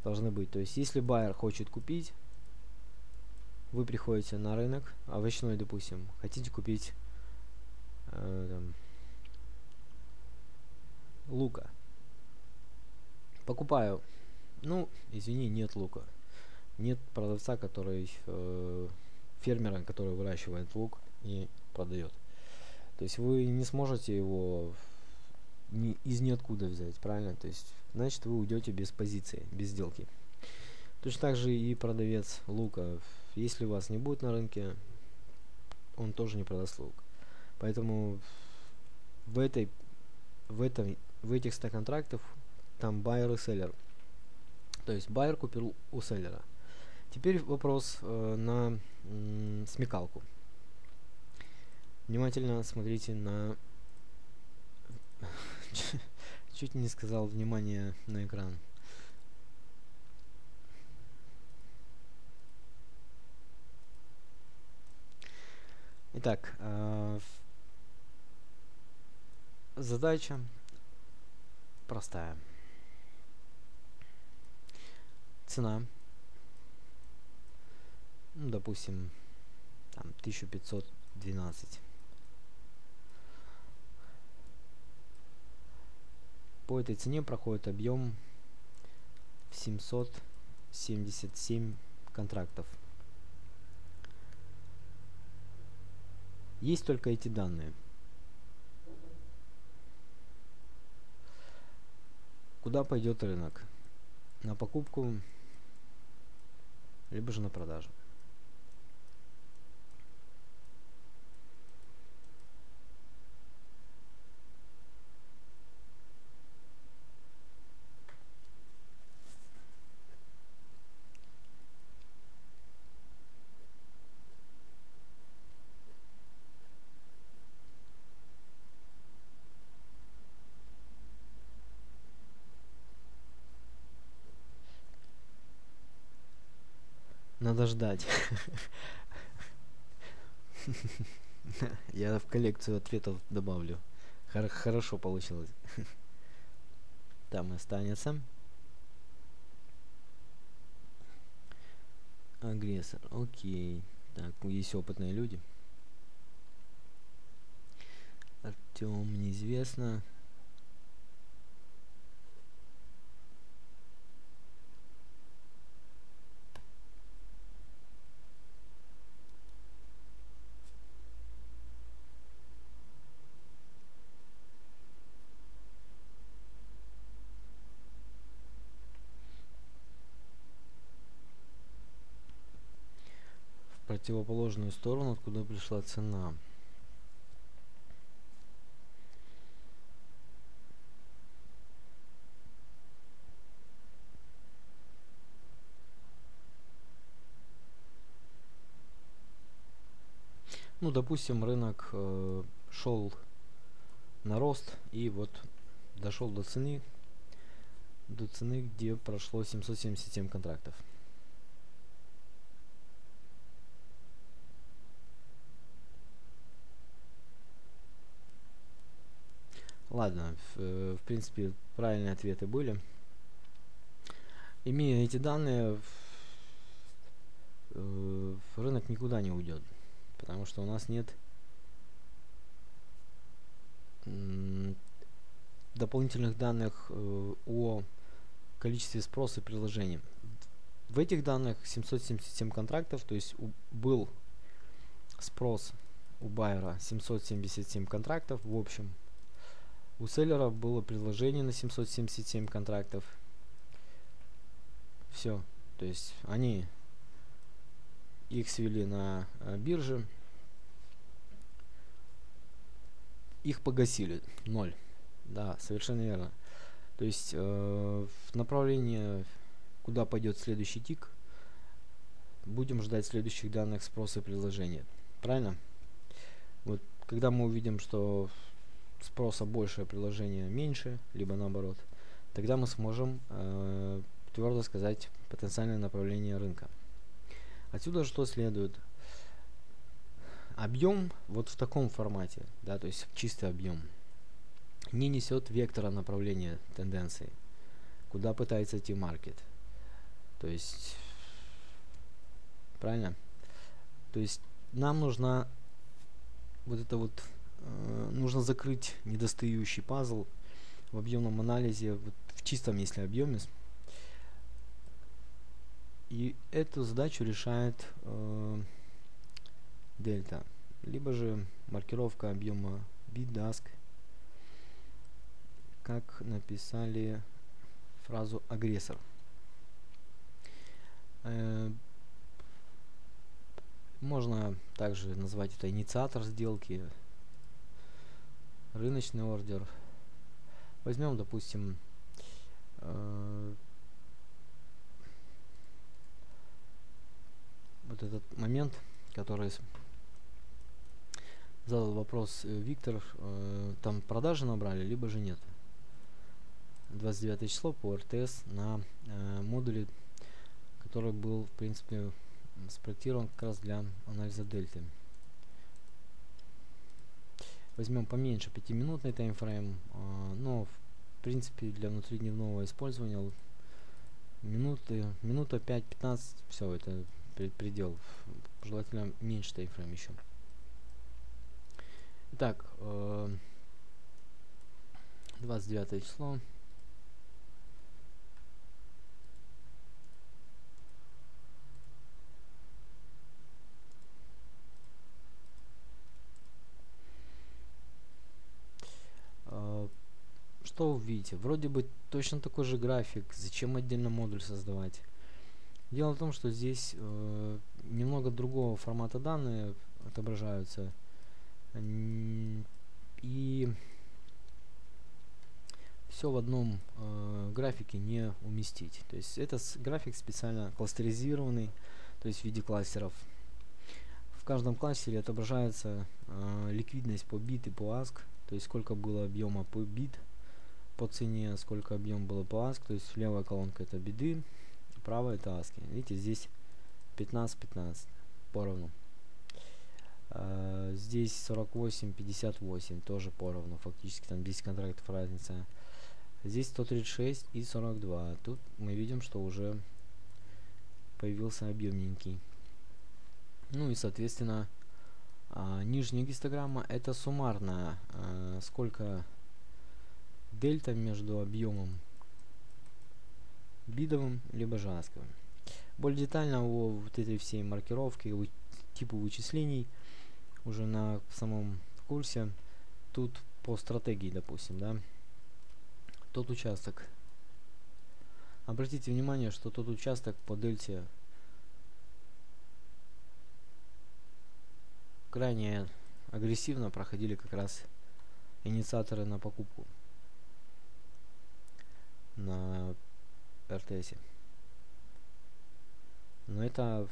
должны быть. То есть если байер хочет купить, вы приходите на рынок овощной, допустим, хотите купить э, там, лука. Покупаю. Ну, извини, нет лука. Нет продавца, который э, фермера, который выращивает лук и продает. То есть вы не сможете его ни, из ниоткуда взять, правильно? То есть, значит, вы уйдете без позиции, без сделки. Точно так же и продавец лука если вас не будет на рынке, он тоже не продаст лук. Поэтому в этой в этом в этих 100 контрактов там байер и селлер. То есть байер купил у селлера. Теперь вопрос э, на м, смекалку. Внимательно смотрите на чуть не сказал внимание на экран. Итак, э, задача простая. Цена, ну, допустим, там 1512. По этой цене проходит объем 777 контрактов. Есть только эти данные. Куда пойдет рынок? На покупку, либо же на продажу. Ждать. Я в коллекцию ответов добавлю. Хор хорошо получилось. Там останется. Агрессор. Окей. Так, есть опытные люди. Артем неизвестно. Противоположную сторону, откуда пришла цена. Ну, допустим, рынок э, шел на рост и вот дошел до цены, до цены, где прошло 777 контрактов. Ладно, в, э, в принципе, правильные ответы были. Имея эти данные, э, рынок никуда не уйдет. Потому что у нас нет дополнительных данных э, о количестве спроса и предложений. В этих данных 777 контрактов, то есть у, был спрос у байера 777 контрактов в общем у селлера было предложение на 777 контрактов. Все. То есть они их свели на э, бирже. Их погасили. Ноль. Да, совершенно верно. То есть э, в направлении, куда пойдет следующий тик, будем ждать следующих данных спроса и предложения. Правильно? Вот когда мы увидим, что спроса больше, предложения меньше, либо наоборот, тогда мы сможем э, твердо сказать потенциальное направление рынка. Отсюда что следует? Объем вот в таком формате, да, то есть чистый объем, не несет вектора направления тенденции, куда пытается идти маркет. То есть, правильно? То есть нам нужна вот эта вот нужно закрыть недостающий пазл в объемном анализе, вот в чистом если объеме. И эту задачу решает э, дельта. Либо же маркировка объема BitDask, как написали фразу агрессор. Э, можно также назвать это инициатор сделки, рыночный ордер. Возьмем, допустим, э, вот этот момент, который задал вопрос э, Виктор, э, там продажи набрали, либо же нет. 29 число по РТС на э, модуле, который был, в принципе, спроектирован как раз для анализа дельты. Возьмем поменьше 5-минутный таймфрейм, э, но в принципе для внутридневного использования минуты, минута 5-15, все, это предел. Желательно меньше таймфрейм еще. Итак, э, 29 число. Видите, вроде бы точно такой же график, зачем отдельно модуль создавать? Дело в том, что здесь э, немного другого формата данные отображаются. И все в одном э, графике не уместить. То есть это график специально кластеризированный, то есть в виде кластеров. В каждом кластере отображается э, ликвидность по бит и по ASC, то есть сколько было объема по бит по цене, сколько объем было по ASC, то есть левая колонка это биды, правая это ASCII. Видите, здесь 15-15 поровну. Uh, здесь 48-58 тоже поровну, фактически там 10 контрактов разница. Здесь 136 и 42. Тут мы видим, что уже появился объемненький. Ну и соответственно а, нижняя гистограмма это суммарная, а, сколько дельта между объемом бидовым либо жасковым. Более детально о вот этой всей маркировке, вы, типу вычислений уже на самом курсе. Тут по стратегии, допустим, да, тот участок. Обратите внимание, что тот участок по дельте крайне агрессивно проходили как раз инициаторы на покупку на РТС. Но это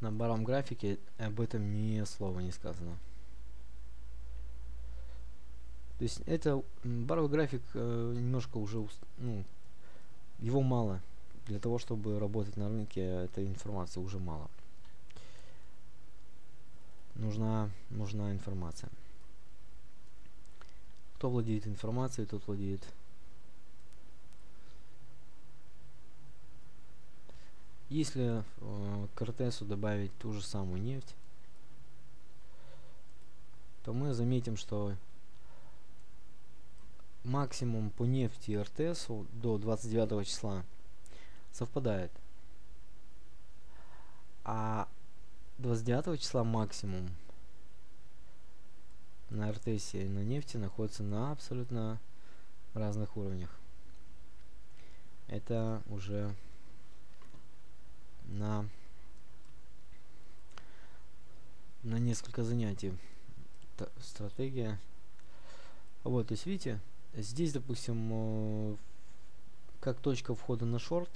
на баром графике об этом ни слова не сказано. То есть это баровый график э, немножко уже, ну, его мало для того, чтобы работать на рынке, этой информации уже мало. Нужна, нужна информация. Кто владеет информацией, тот владеет Если э, к РТСу добавить ту же самую нефть, то мы заметим, что максимум по нефти и РТСу до 29 числа совпадает. А 29 числа максимум. На РТС и на нефти находится на абсолютно разных уровнях. Это уже на на несколько занятий. Т стратегия. Вот то есть видите здесь допустим э, как точка входа на шорт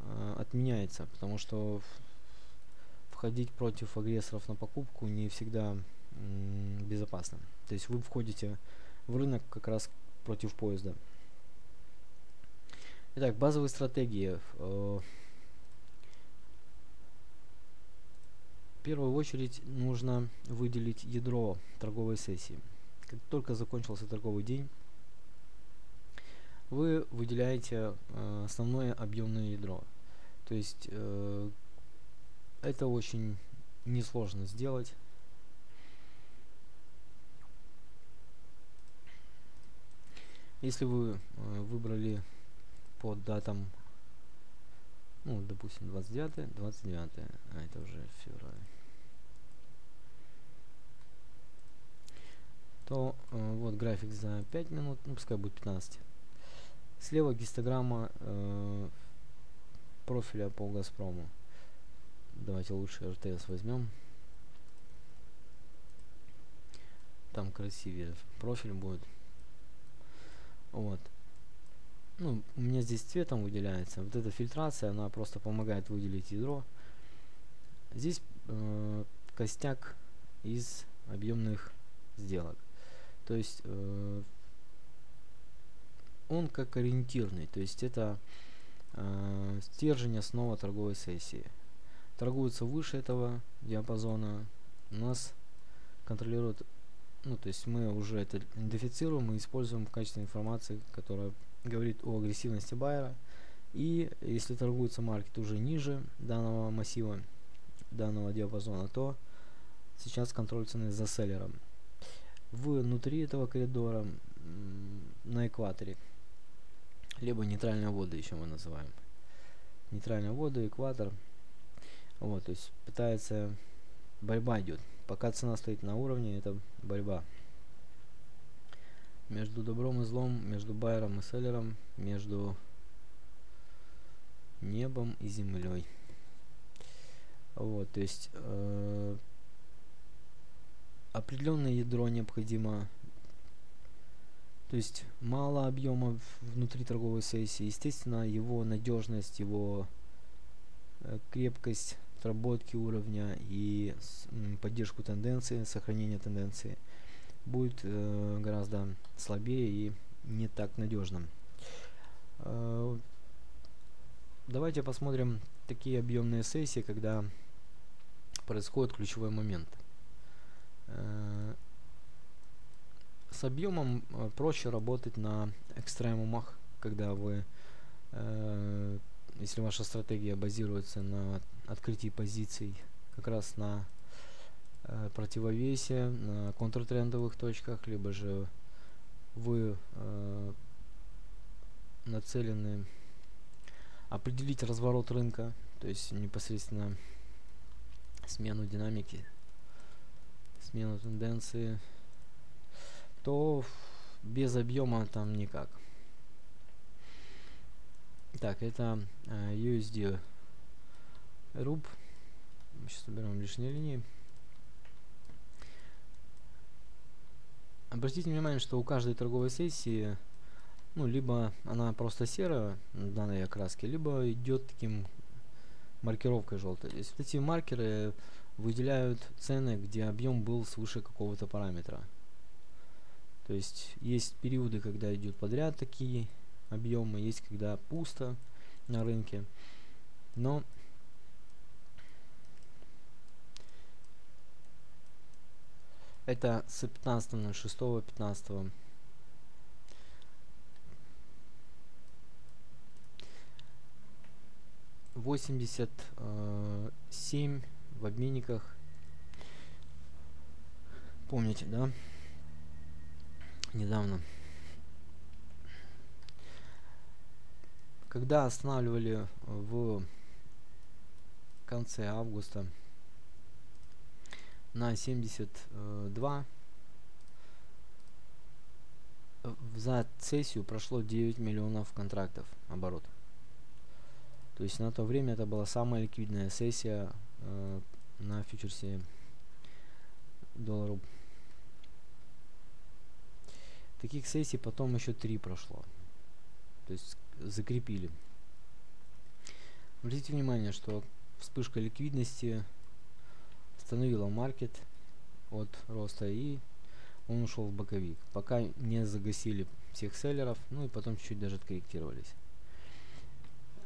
э, отменяется, потому что входить против агрессоров на покупку не всегда безопасно. То есть вы входите в рынок как раз против поезда. Итак, базовые стратегии. Э, в первую очередь нужно выделить ядро торговой сессии. Как только закончился торговый день, вы выделяете э, основное объемное ядро. То есть э, это очень несложно сделать. Если вы э, выбрали по датам, ну, допустим, 29, 29, а это уже февраль, то э, вот график за 5 минут, ну, пускай будет 15. Слева гистограмма э, профиля по Газпрому. Давайте лучше РТС возьмем. Там красивее профиль будет. Вот. Ну, у меня здесь цветом выделяется. Вот эта фильтрация, она просто помогает выделить ядро. Здесь э, костяк из объемных сделок. То есть э, он как ориентирный, то есть это э, стержень основа торговой сессии. Торгуется выше этого диапазона, нас контролирует, ну то есть мы уже это идентифицируем и используем в качестве информации, которая говорит о агрессивности байера. И если торгуется маркет уже ниже данного массива, данного диапазона, то сейчас контроль цены за селлером. Внутри этого коридора на экваторе либо нейтральная вода еще мы называем. Нейтральная вода, экватор. Вот, то есть пытается борьба идет. Пока цена стоит на уровне, это борьба. Между добром и злом, между байером и селлером, между небом и землей. Вот, то есть э, определенное ядро необходимо. То есть мало объема внутри торговой сессии. Естественно, его надежность, его э, крепкость отработки уровня и поддержку тенденции, сохранение тенденции будет э, гораздо слабее и не так надежным. Э, давайте посмотрим такие объемные сессии, когда происходит ключевой момент. Э, с объемом э, проще работать на экстремумах, когда вы, э, если ваша стратегия базируется на открытии позиций, как раз на э, противовесе, на контртрендовых точках, либо же вы э, нацелены определить разворот рынка, то есть непосредственно смену динамики, смену тенденции, то без объема там никак. Так, это э, USD RUB. Сейчас уберем лишние линии. Обратите внимание, что у каждой торговой сессии, ну, либо она просто серая данной окраски, либо идет таким маркировкой желтой. То есть вот эти маркеры выделяют цены, где объем был свыше какого-то параметра. То есть есть периоды, когда идет подряд такие объемы, есть когда пусто на рынке. Но это с 15 на 6 15 восемьдесят э, семь в обменниках. Помните, да? Недавно. Когда останавливали в конце августа на 72 за сессию прошло 9 миллионов контрактов оборот. То есть на то время это была самая ликвидная сессия э, на фьючерсе доллару. Таких сессий потом еще три прошло. То есть закрепили. Обратите внимание, что вспышка ликвидности остановила маркет от роста и он ушел в боковик. Пока не загасили всех селлеров, ну и потом чуть-чуть даже откорректировались.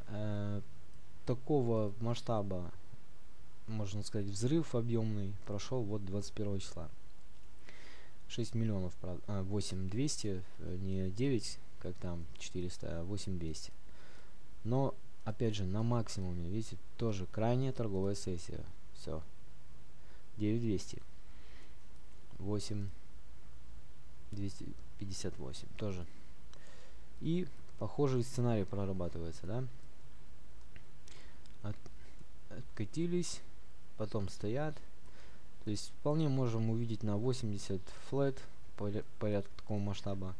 Э, такого масштаба можно сказать, взрыв объемный прошел вот 21 числа. 6 миллионов, а, 8 200, э, не 9, как там 400, а 8 200. Но, опять же, на максимуме, видите, тоже крайняя торговая сессия. Все. 9 200. 8 258 тоже. И похожий сценарий прорабатывается, да? От, откатились потом стоят. То есть вполне можем увидеть на 80 флет порядка такого масштаба,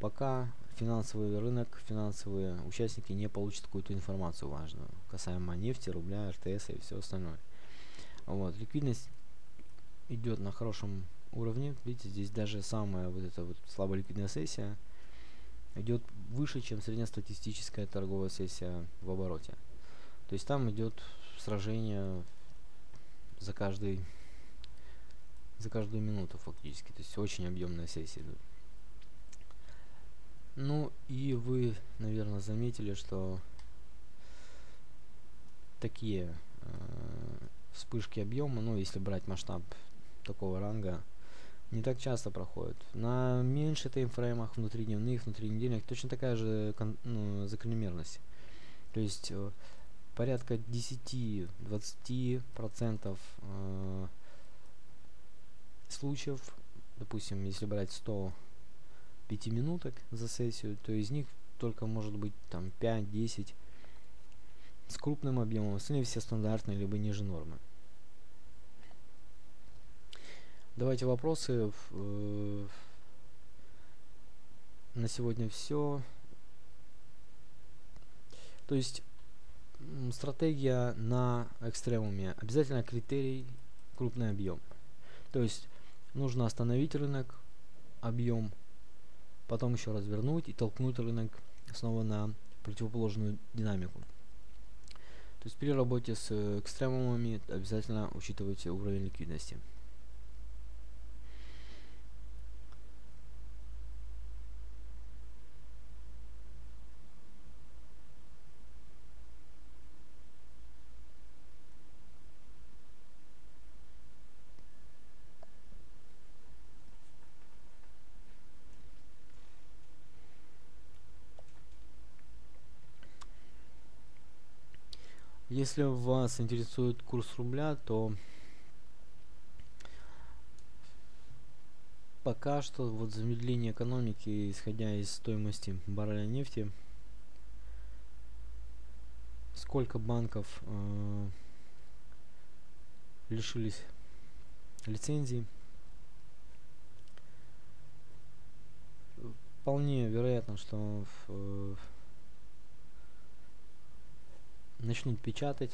пока финансовый рынок, финансовые участники не получат какую-то информацию важную, касаемо нефти, рубля, РТС и все остальное. Вот, ликвидность идет на хорошем уровне. Видите, здесь даже самая вот эта вот слабо ликвидная сессия идет выше, чем среднестатистическая торговая сессия в обороте. То есть там идет сражение за каждый за каждую минуту фактически. То есть очень объемная сессия идут. Ну и вы, наверное, заметили, что такие э, вспышки объема, ну если брать масштаб такого ранга, не так часто проходят. На меньше таймфреймах, внутридневных, внутринедельных точно такая же ну, закономерность. То есть э, порядка 10-20% э, случаев, допустим, если брать 100 минуток за сессию, то из них только может быть там 5-10 с крупным объемом, остальные все стандартные, либо ниже нормы. Давайте вопросы. Э, на сегодня все. То есть стратегия на экстремуме. Обязательно критерий крупный объем. То есть нужно остановить рынок, объем, потом еще развернуть и толкнуть рынок снова на противоположную динамику. То есть при работе с экстремумами обязательно учитывайте уровень ликвидности. Если вас интересует курс рубля, то пока что вот замедление экономики, исходя из стоимости барреля нефти, сколько банков э, лишились лицензии, вполне вероятно, что э, начнут печатать.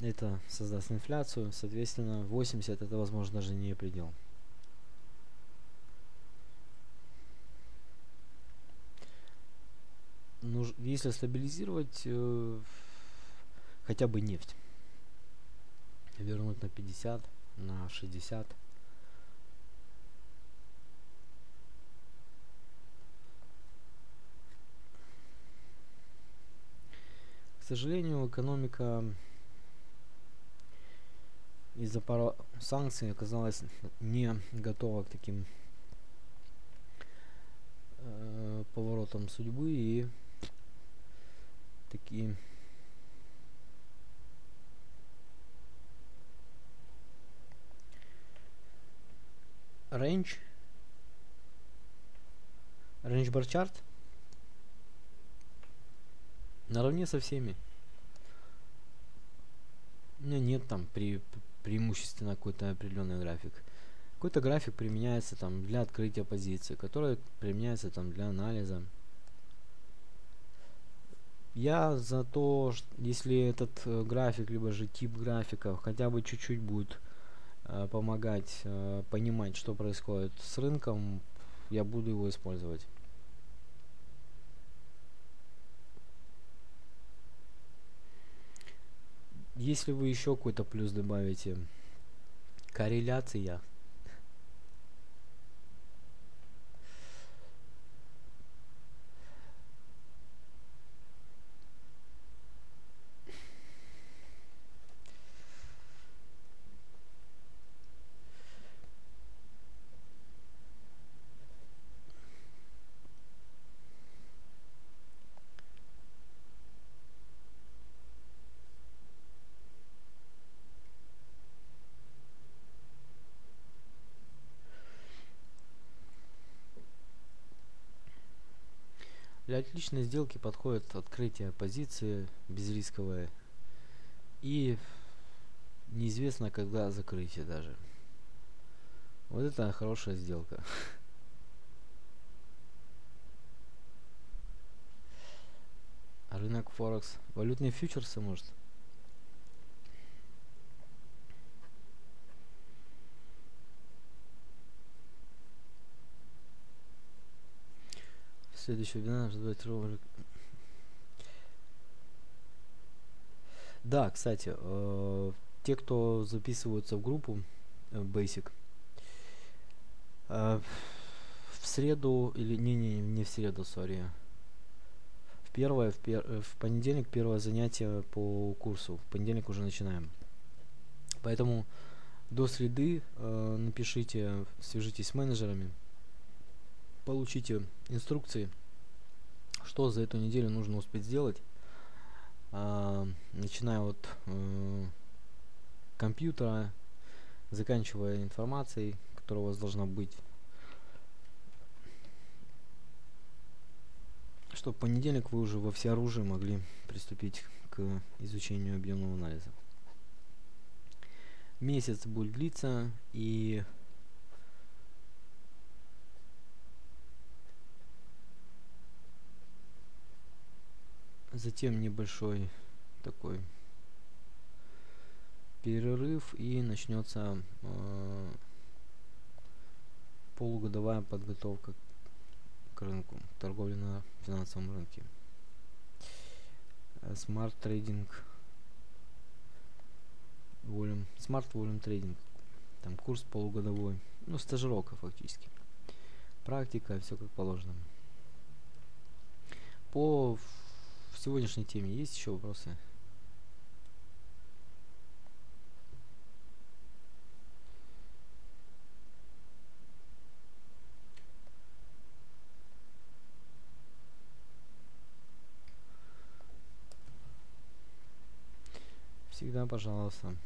Это создаст инфляцию, соответственно 80 это возможно даже не предел. Ну, если стабилизировать э, хотя бы нефть, вернуть на 50, на 60, сожалению, экономика из-за пара санкций оказалась не готова к таким э, поворотам судьбы и такие range range bar chart Наравне со всеми. У меня нет там при, преимущественно какой-то определенный график. Какой-то график применяется там для открытия позиции, который применяется там для анализа. Я за то, что если этот э, график, либо же тип графика хотя бы чуть-чуть будет э, помогать э, понимать, что происходит с рынком, я буду его использовать. Если вы еще какой-то плюс добавите, корреляция Для отличной сделки подходит открытие позиции безрисковое и неизвестно когда закрытие даже. Вот это хорошая сделка. рынок Форекс. Валютные фьючерсы может. Следующий вебинар ждать ролик. Да, кстати, э, те, кто записываются в группу э, Basic, э, в среду или не не не в среду, сори. В первое в, пер, э, в понедельник первое занятие по курсу. В понедельник уже начинаем. Поэтому до среды э, напишите, свяжитесь с менеджерами получите инструкции, что за эту неделю нужно успеть сделать. А, начиная от э, компьютера, заканчивая информацией, которая у вас должна быть. Чтобы в понедельник вы уже во всеоружии могли приступить к изучению объемного анализа. месяц будет длиться и затем небольшой такой перерыв и начнется э, полугодовая подготовка к рынку, торговли на финансовом рынке. Smart Trading Volume, Smart Volume Trading. Там курс полугодовой. Ну, стажировка фактически. Практика, все как положено. По сегодняшней теме есть еще вопросы? Всегда, пожалуйста.